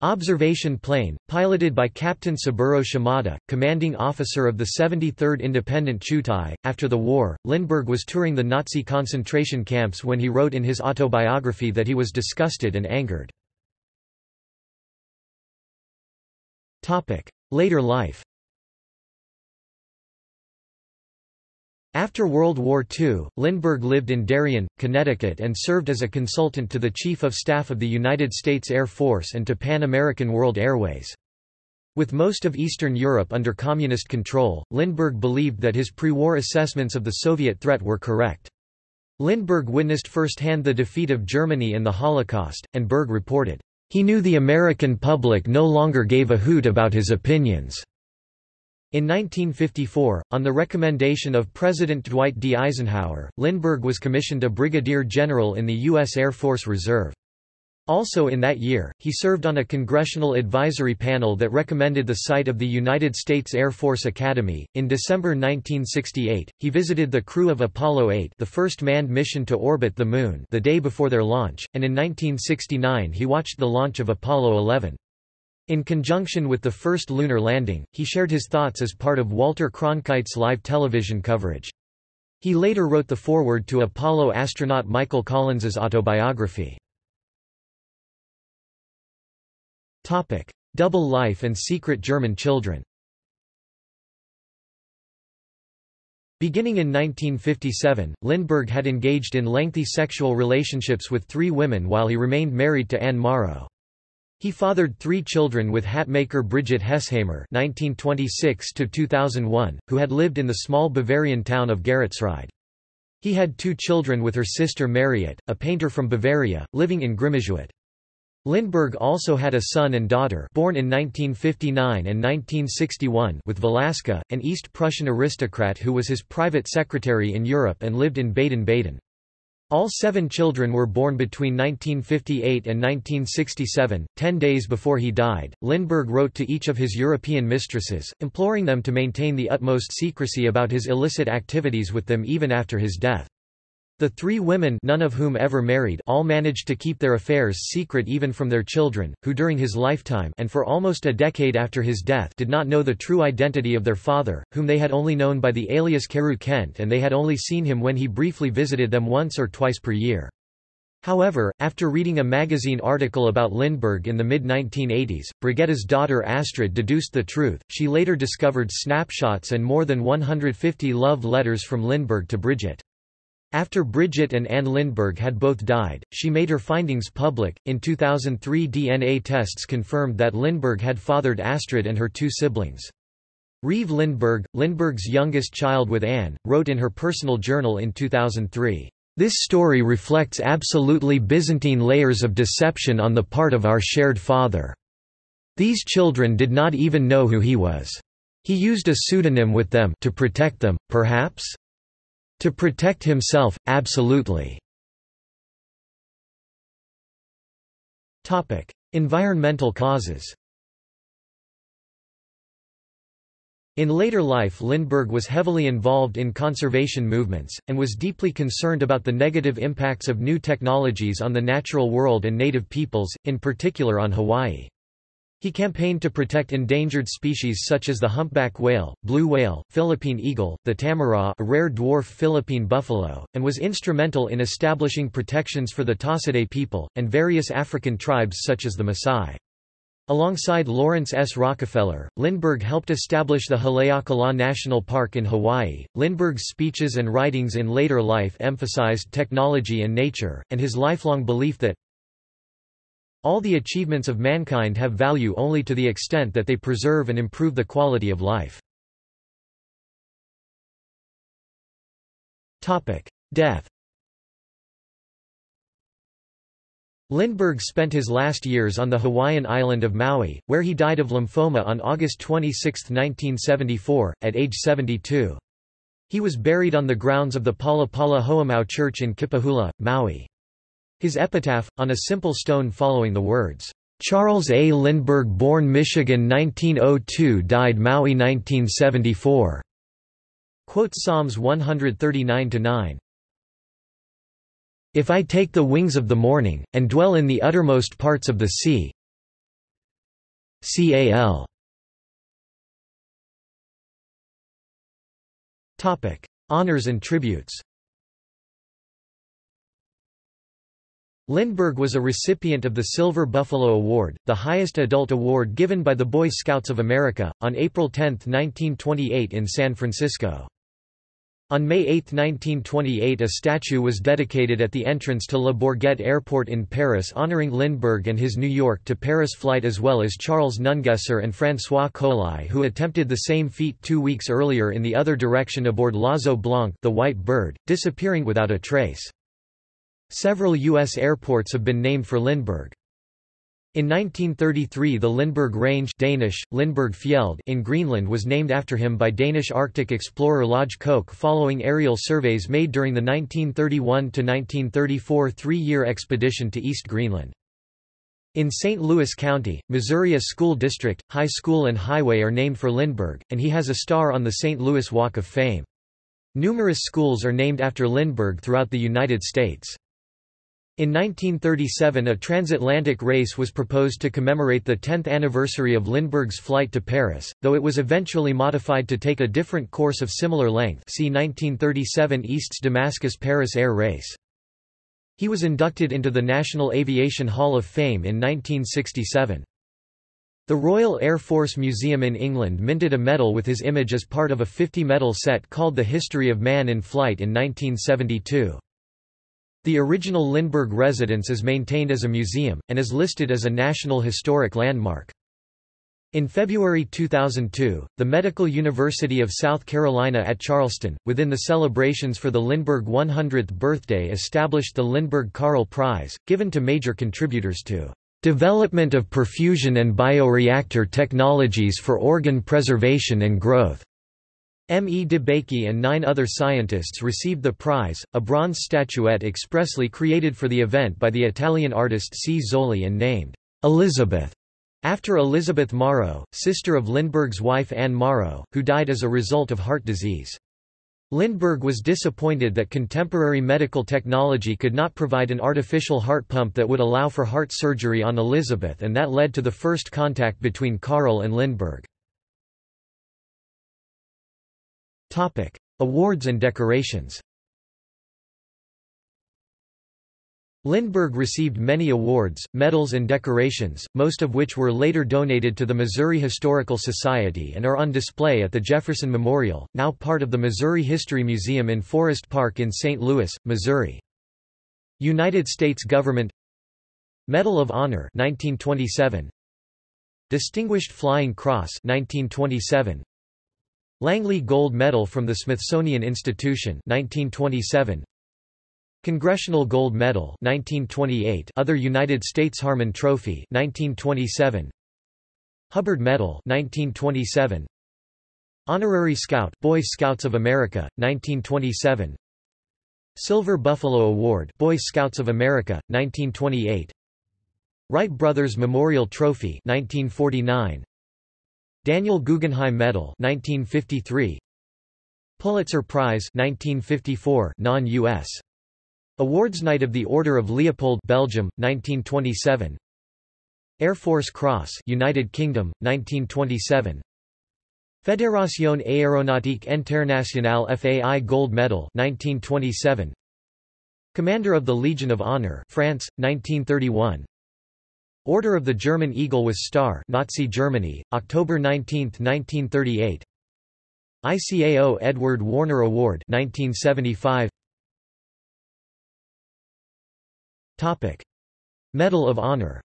Speaker 1: Observation plane, piloted by Captain Saburo Shimada, commanding officer of the 73rd Independent Chutai. After the war, Lindbergh was touring the Nazi concentration camps when he wrote in his autobiography that he was disgusted and angered. Later life After World War II, Lindbergh lived in Darien, Connecticut and served as a consultant to the Chief of Staff of the United States Air Force and to Pan American World Airways. With most of Eastern Europe under communist control, Lindbergh believed that his pre-war assessments of the Soviet threat were correct. Lindbergh witnessed firsthand the defeat of Germany in the Holocaust, and Berg reported, "...he knew the American public no longer gave a hoot about his opinions." In 1954, on the recommendation of President Dwight D. Eisenhower, Lindbergh was commissioned a brigadier general in the U.S. Air Force Reserve. Also in that year, he served on a congressional advisory panel that recommended the site of the United States Air Force Academy. In December 1968, he visited the crew of Apollo 8, the first manned mission to orbit the Moon, the day before their launch, and in 1969 he watched the launch of Apollo 11. In conjunction with the first lunar landing, he shared his thoughts as part of Walter Cronkite's live television coverage. He later wrote the foreword to Apollo astronaut Michael Collins's autobiography. Double life and secret German children Beginning in 1957, Lindbergh had engaged in lengthy sexual relationships with three women while he remained married to Anne Morrow. He fathered three children with hatmaker Brigitte Hesshaimer (1926–2001), who had lived in the small Bavarian town of Geretsried. He had two children with her sister Mariette, a painter from Bavaria, living in Grimisuat. Lindbergh also had a son and daughter born in 1959 and 1961 with Valeska, an East Prussian aristocrat who was his private secretary in Europe and lived in Baden-Baden. All seven children were born between 1958 and 1967. Ten days before he died, Lindbergh wrote to each of his European mistresses, imploring them to maintain the utmost secrecy about his illicit activities with them even after his death. The three women none of whom ever married all managed to keep their affairs secret even from their children, who during his lifetime and for almost a decade after his death did not know the true identity of their father, whom they had only known by the alias Carew Kent and they had only seen him when he briefly visited them once or twice per year. However, after reading a magazine article about Lindbergh in the mid-1980s, Brigitte's daughter Astrid deduced the truth. She later discovered snapshots and more than 150 love letters from Lindbergh to Brigitte. After Brigitte and Anne Lindbergh had both died, she made her findings public. In 2003, DNA tests confirmed that Lindbergh had fathered Astrid and her two siblings. Reeve Lindbergh, Lindbergh's youngest child with Anne, wrote in her personal journal in 2003, This story reflects absolutely Byzantine layers of deception on the part of our shared father. These children did not even know who he was. He used a pseudonym with them to protect them, perhaps? To protect himself, absolutely. environmental causes In later life Lindbergh was heavily involved in conservation movements, and was deeply concerned about the negative impacts of new technologies on the natural world and native peoples, in particular on Hawaii. He campaigned to protect endangered species such as the humpback whale, blue whale, Philippine eagle, the tamaraw a rare dwarf Philippine buffalo, and was instrumental in establishing protections for the Tasaday people, and various African tribes such as the Maasai. Alongside Laurance S. Rockefeller, Lindbergh helped establish the Haleakala National Park in Hawaii. Lindbergh's speeches and writings in later life emphasized technology and nature, and his lifelong belief that All the achievements of mankind have value only to the extent that they preserve and improve the quality of life. Death Lindbergh spent his last years on the Hawaiian island of Maui, where he died of lymphoma on August 26, 1974, at age 72. He was buried on the grounds of the Palapala Ho'omau Church in Kipahulu, Maui. His epitaph, on a simple stone following the words, "'Charles A. Lindbergh born Michigan 1902 died Maui 1974' quotes Psalms 139-9. If I take the wings of the morning, and dwell in the uttermost parts of the sea Cal. Honors and tributes Lindbergh was a recipient of the Silver Buffalo Award, the highest adult award given by the Boy Scouts of America, on April 10, 1928 in San Francisco. On May 8, 1928 a statue was dedicated at the entrance to Le Bourget Airport in Paris honoring Lindbergh and his New York to Paris flight as well as Charles Nungesser and François Coli who attempted the same feat two weeks earlier in the other direction aboard L'Oiseau Blanc the White Bird, disappearing without a trace. Several U.S. airports have been named for Lindbergh. In 1933 the Lindbergh Range Danish, Lindbergh Fjeld in Greenland was named after him by Danish Arctic explorer Lauge Koch following aerial surveys made during the 1931–1934 three-year expedition to East Greenland. In St. Louis County, Missouri a school district, high school and highway are named for Lindbergh, and he has a star on the St. Louis Walk of Fame. Numerous schools are named after Lindbergh throughout the United States. In 1937 a transatlantic race was proposed to commemorate the 10th anniversary of Lindbergh's flight to Paris, though it was eventually modified to take a different course of similar length see 1937 Istres Damascus-Paris air race. He was inducted into the National Aviation Hall of Fame in 1967. The Royal Air Force Museum in England minted a medal with his image as part of a 50-medal set called The History of Man in Flight in 1972. The original Lindbergh residence is maintained as a museum, and is listed as a National Historic Landmark. In February 2002, the Medical University of South Carolina at Charleston, within the celebrations for the Lindbergh 100th birthday established the Lindbergh Carrel Prize, given to major contributors to "...development of perfusion and bioreactor technologies for organ preservation and growth." M. E. DeBakey and nine other scientists received the prize, a bronze statuette expressly created for the event by the Italian artist C. Zoli and named Elizabeth, after Elizabeth Morrow, sister of Lindbergh's wife Anne Morrow, who died as a result of heart disease. Lindbergh was disappointed that contemporary medical technology could not provide an artificial heart pump that would allow for heart surgery on Elizabeth and that led to the first contact between Carrel and Lindbergh. Topic: Awards and decorations. Lindbergh received many awards, medals and decorations, most of which were later donated to the Missouri Historical Society and are on display at the Jefferson Memorial, now part of the Missouri History Museum in Forest Park in St. Louis, Missouri. United States Government Medal of Honor 1927 Distinguished Flying Cross 1927 Langley Gold Medal from the Smithsonian Institution 1927 Congressional Gold Medal 1928 Other United States Harmon Trophy 1927 Hubbard Medal 1927 Honorary Scout Boy Scouts of America 1927 Silver Buffalo Award Boy Scouts of America 1928 Wright Brothers Memorial Trophy 1949 Daniel Guggenheim Medal 1953 Pulitzer Prize 1954 non-US Awards Knight of the Order of Leopold Belgium 1927 Air Force Cross United Kingdom 1927 Fédération Aéronautique Internationale FAI Gold Medal 1927 Commander of the Legion of Honor France 1931 Order of the German Eagle with Star Nazi Germany, October 19, 1938 ICAO Edward Warner Award 1975 Topic. Medal of Honor.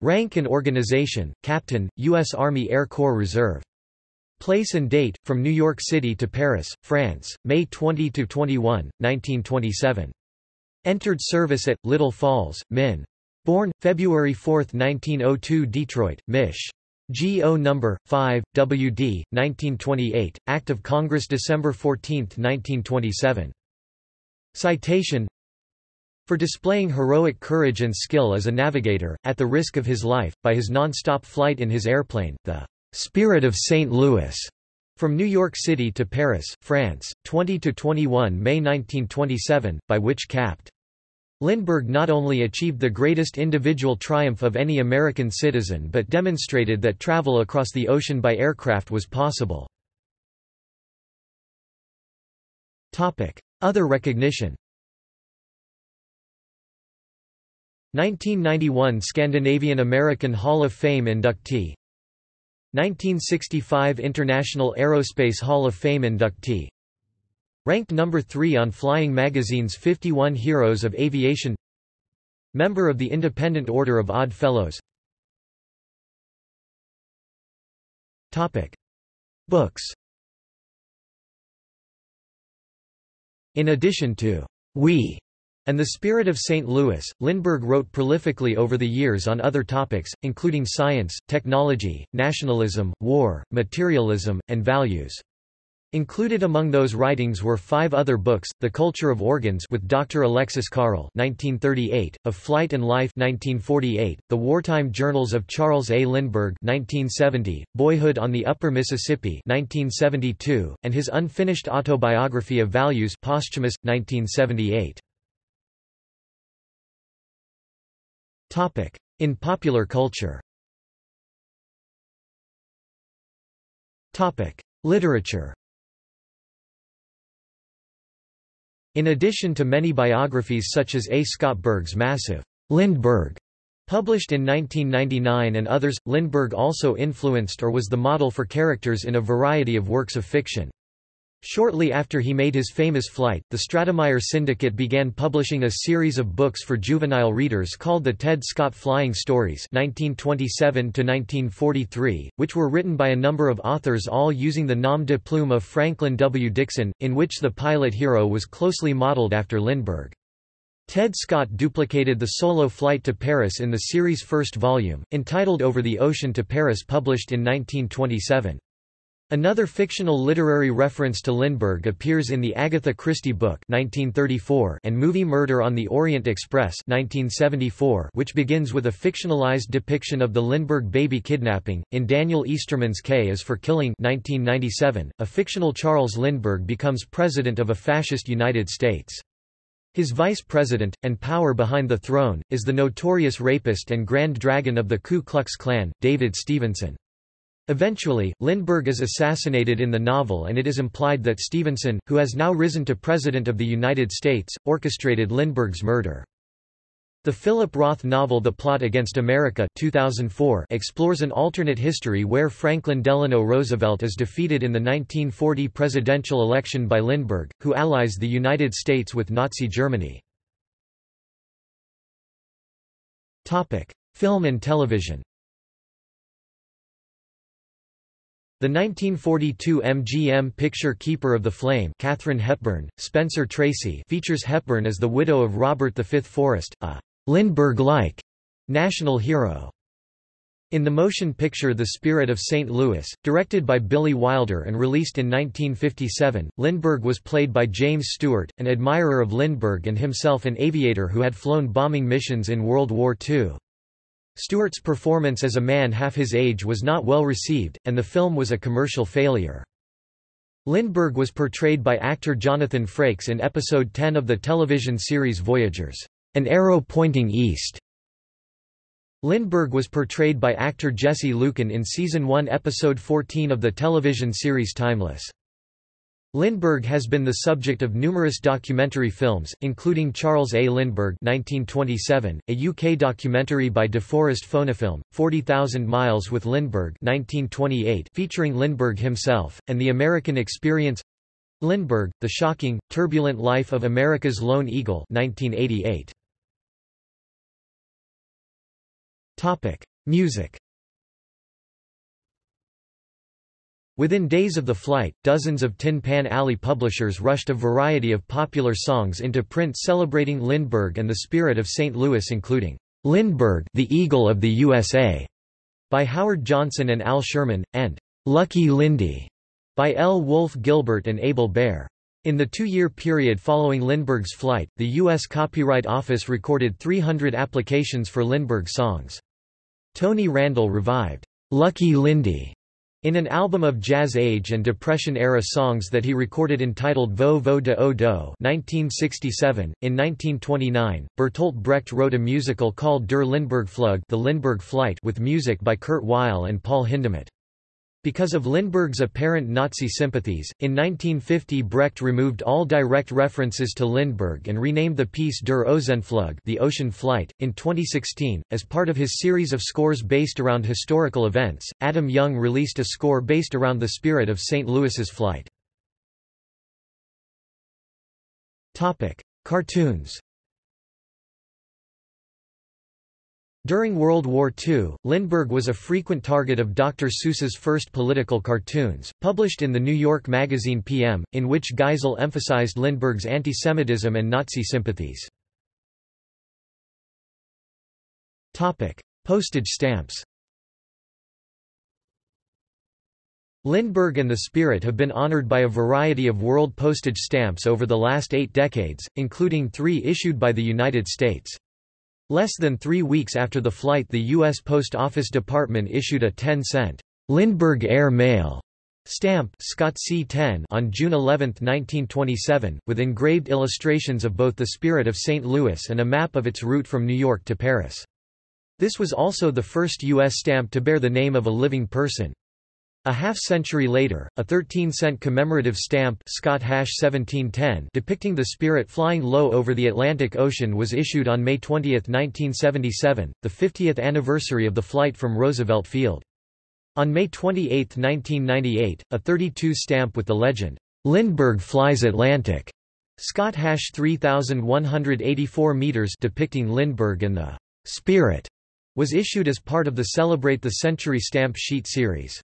Speaker 1: Rank and organization Captain US Army Air Corps Reserve. Place and date from New York City to Paris France May 20 to 21 1927 Entered service at, Little Falls, Min. Born, February 4, 1902 Detroit, Mich. G.O. No. 5, W.D., 1928, Act of Congress December 14, 1927. Citation For displaying heroic courage and skill as a navigator, at the risk of his life, by his non-stop flight in his airplane, the Spirit of St. Louis, from New York City to Paris, France, 20–21 May 1927, by which Capt. Lindbergh not only achieved the greatest individual triumph of any American citizen but demonstrated that travel across the ocean by aircraft was possible. Other recognition 1991 Scandinavian American Hall of Fame inductee 1965 International Aerospace Hall of Fame inductee. Ranked number 3 on Flying Magazine's 51 Heroes of Aviation. Member of the Independent Order of Odd Fellows. Topic. Books. In addition to We and the Spirit of St. Louis, Lindbergh wrote prolifically over the years on other topics, including science, technology, nationalism, war, materialism, and values. Included among those writings were five other books, The Culture of Organs with Dr. Alexis Carrel 1938, Of Flight and Life 1948, The Wartime Journals of Charles A. Lindbergh 1970, Boyhood on the Upper Mississippi 1972, and his unfinished autobiography of Values posthumous, 1978. In popular culture Literature In addition to many biographies such as A. Scott Berg's massive Lindbergh, published in 1999 and others, Lindbergh also influenced or was the model for characters in a variety of works of fiction. Shortly after he made his famous flight, the Stratemeyer Syndicate began publishing a series of books for juvenile readers called the Ted Scott Flying Stories 1927 which were written by a number of authors all using the nom de plume of Franklin W. Dixon, in which the pilot hero was closely modeled after Lindbergh. Ted Scott duplicated the solo flight to Paris in the series' first volume, entitled Over the Ocean to Paris published in 1927. Another fictional literary reference to Lindbergh appears in the Agatha Christie book 1934 and movie Murder on the Orient Express 1974 which begins with a fictionalized depiction of the Lindbergh baby kidnapping. In Daniel Easterman's K is for Killing 1997, a fictional Charles Lindbergh becomes president of a fascist United States. His vice president, and power behind the throne, is the notorious rapist and Grand Dragon of the Ku Klux Klan, David Stevenson. Eventually, Lindbergh is assassinated in the novel and it is implied that Stevenson, who has now risen to President of the United States, orchestrated Lindbergh's murder. The Philip Roth novel The Plot Against America 2004 explores an alternate history where Franklin Delano Roosevelt is defeated in the 1940 presidential election by Lindbergh, who allies the United States with Nazi Germany. Film and television The 1942 MGM picture Keeper of the Flame Katharine Hepburn, Spencer Tracy features Hepburn as the widow of Robert V. Forrest, a Lindbergh-like national hero. In the motion picture The Spirit of St. Louis, directed by Billy Wilder and released in 1957, Lindbergh was played by James Stewart, an admirer of Lindbergh and himself an aviator who had flown bombing missions in World War II. Stewart's performance as a man half his age was not well received, and the film was a commercial failure. Lindbergh was portrayed by actor Jonathan Frakes in episode 10 of the television series Voyagers, An Arrow Pointing East. Lindbergh was portrayed by actor Jesse Luken in season 1 episode 14 of the television series Timeless. Lindbergh has been the subject of numerous documentary films, including Charles A. Lindbergh 1927, a UK documentary by DeForest Phonofilm, 40,000 Miles with Lindbergh 1928 featuring Lindbergh himself, and The American Experience Lindbergh, The Shocking, Turbulent Life of America's Lone Eagle 1988. Music Within days of the flight, dozens of Tin Pan Alley publishers rushed a variety of popular songs into print celebrating Lindbergh and the spirit of St. Louis including, "'Lindbergh the Eagle of the USA' by Howard Johnson and Al Sherman, and "'Lucky Lindy' by L. Wolfe Gilbert and Abel Baer. In the two-year period following Lindbergh's flight, the U.S. Copyright Office recorded 300 applications for Lindbergh songs. Tony Randall revived, "'Lucky Lindy' In an album of Jazz Age and Depression-era songs that he recorded entitled Vo Vo de O Do 1967, in 1929, Bertolt Brecht wrote a musical called Der Lindbergh Flug the Lindbergh Flight with music by Kurt Weill and Paul Hindemith. Because of Lindbergh's apparent Nazi sympathies, in 1950 Brecht removed all direct references to Lindbergh and renamed the piece Der Ozeanflug the Ocean Flight. In 2016, as part of his series of scores based around historical events, Adam Young released a score based around the spirit of St. Louis's flight. Cartoons During World War II, Lindbergh was a frequent target of Dr. Seuss's first political cartoons, published in the New York magazine PM, in which Geisel emphasized Lindbergh's antisemitism and Nazi sympathies. Postage stamps Lindbergh and the Spirit have been honored by a variety of world postage stamps over the last eight decades, including three issued by the United States. Less than three weeks after the flight the U.S. Post Office Department issued a 10-cent Lindbergh Air Mail stamp Scott C-10 on June 11, 1927, with engraved illustrations of both the spirit of St. Louis and a map of its route from New York to Paris. This was also the first U.S. stamp to bear the name of a living person. A half-century later, a 13-cent commemorative stamp Scott hash 1710 depicting the Spirit flying low over the Atlantic Ocean was issued on May 20, 1977, the 50th anniversary of the flight from Roosevelt Field. On May 28, 1998, a 32 stamp with the legend, "'Lindbergh flies Atlantic' Scott hash 3184 meters depicting Lindbergh and the "'Spirit' was issued as part of the Celebrate the Century stamp sheet series.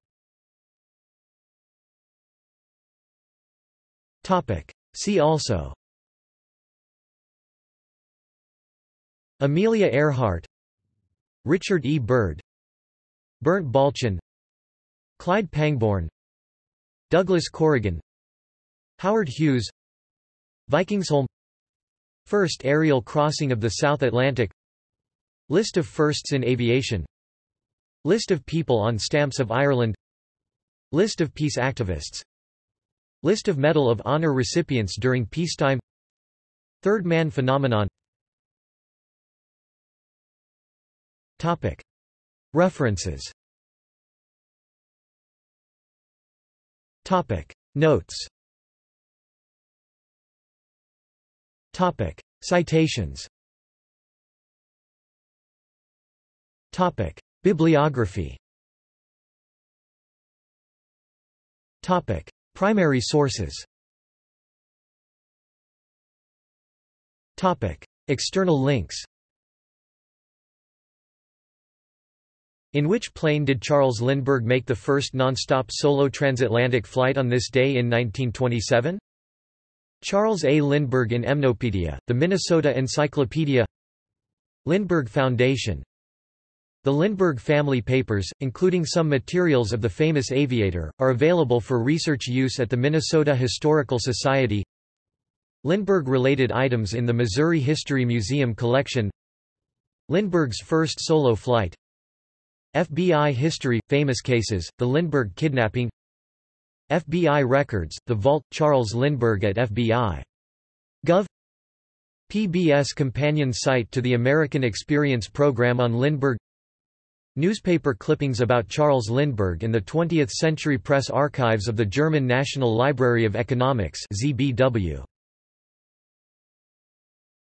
Speaker 1: See also. Amelia Earhart. Richard E. Byrd. Bernt Balchen Clyde Pangborn. Douglas Corrigan. Howard Hughes. Vikingsholm. First aerial crossing of the South Atlantic. List of firsts in aviation. List of people on stamps of Ireland. List of peace activists List of Medal of Honor recipients during peacetime. Third man phenomenon. References. Notes. Citations. Bibliography Primary sources. External links. In which plane did Charles Lindbergh make the first non-stop solo transatlantic flight on this day in 1927? Charles A. Lindbergh in MNopedia, the Minnesota Encyclopedia. Lindbergh Foundation the Lindbergh family papers, including some materials of the famous aviator, are available for research use at the Minnesota Historical Society. Lindbergh-related items in the Missouri History Museum collection Lindbergh's first solo flight FBI history – famous cases, the Lindbergh kidnapping FBI records, the Vault, Charles Lindbergh at FBI. Gov. PBS companion site to the American Experience program on Lindbergh Newspaper clippings about Charles Lindbergh in the 20th Century Press archives of the German National Library of Economics ZBW.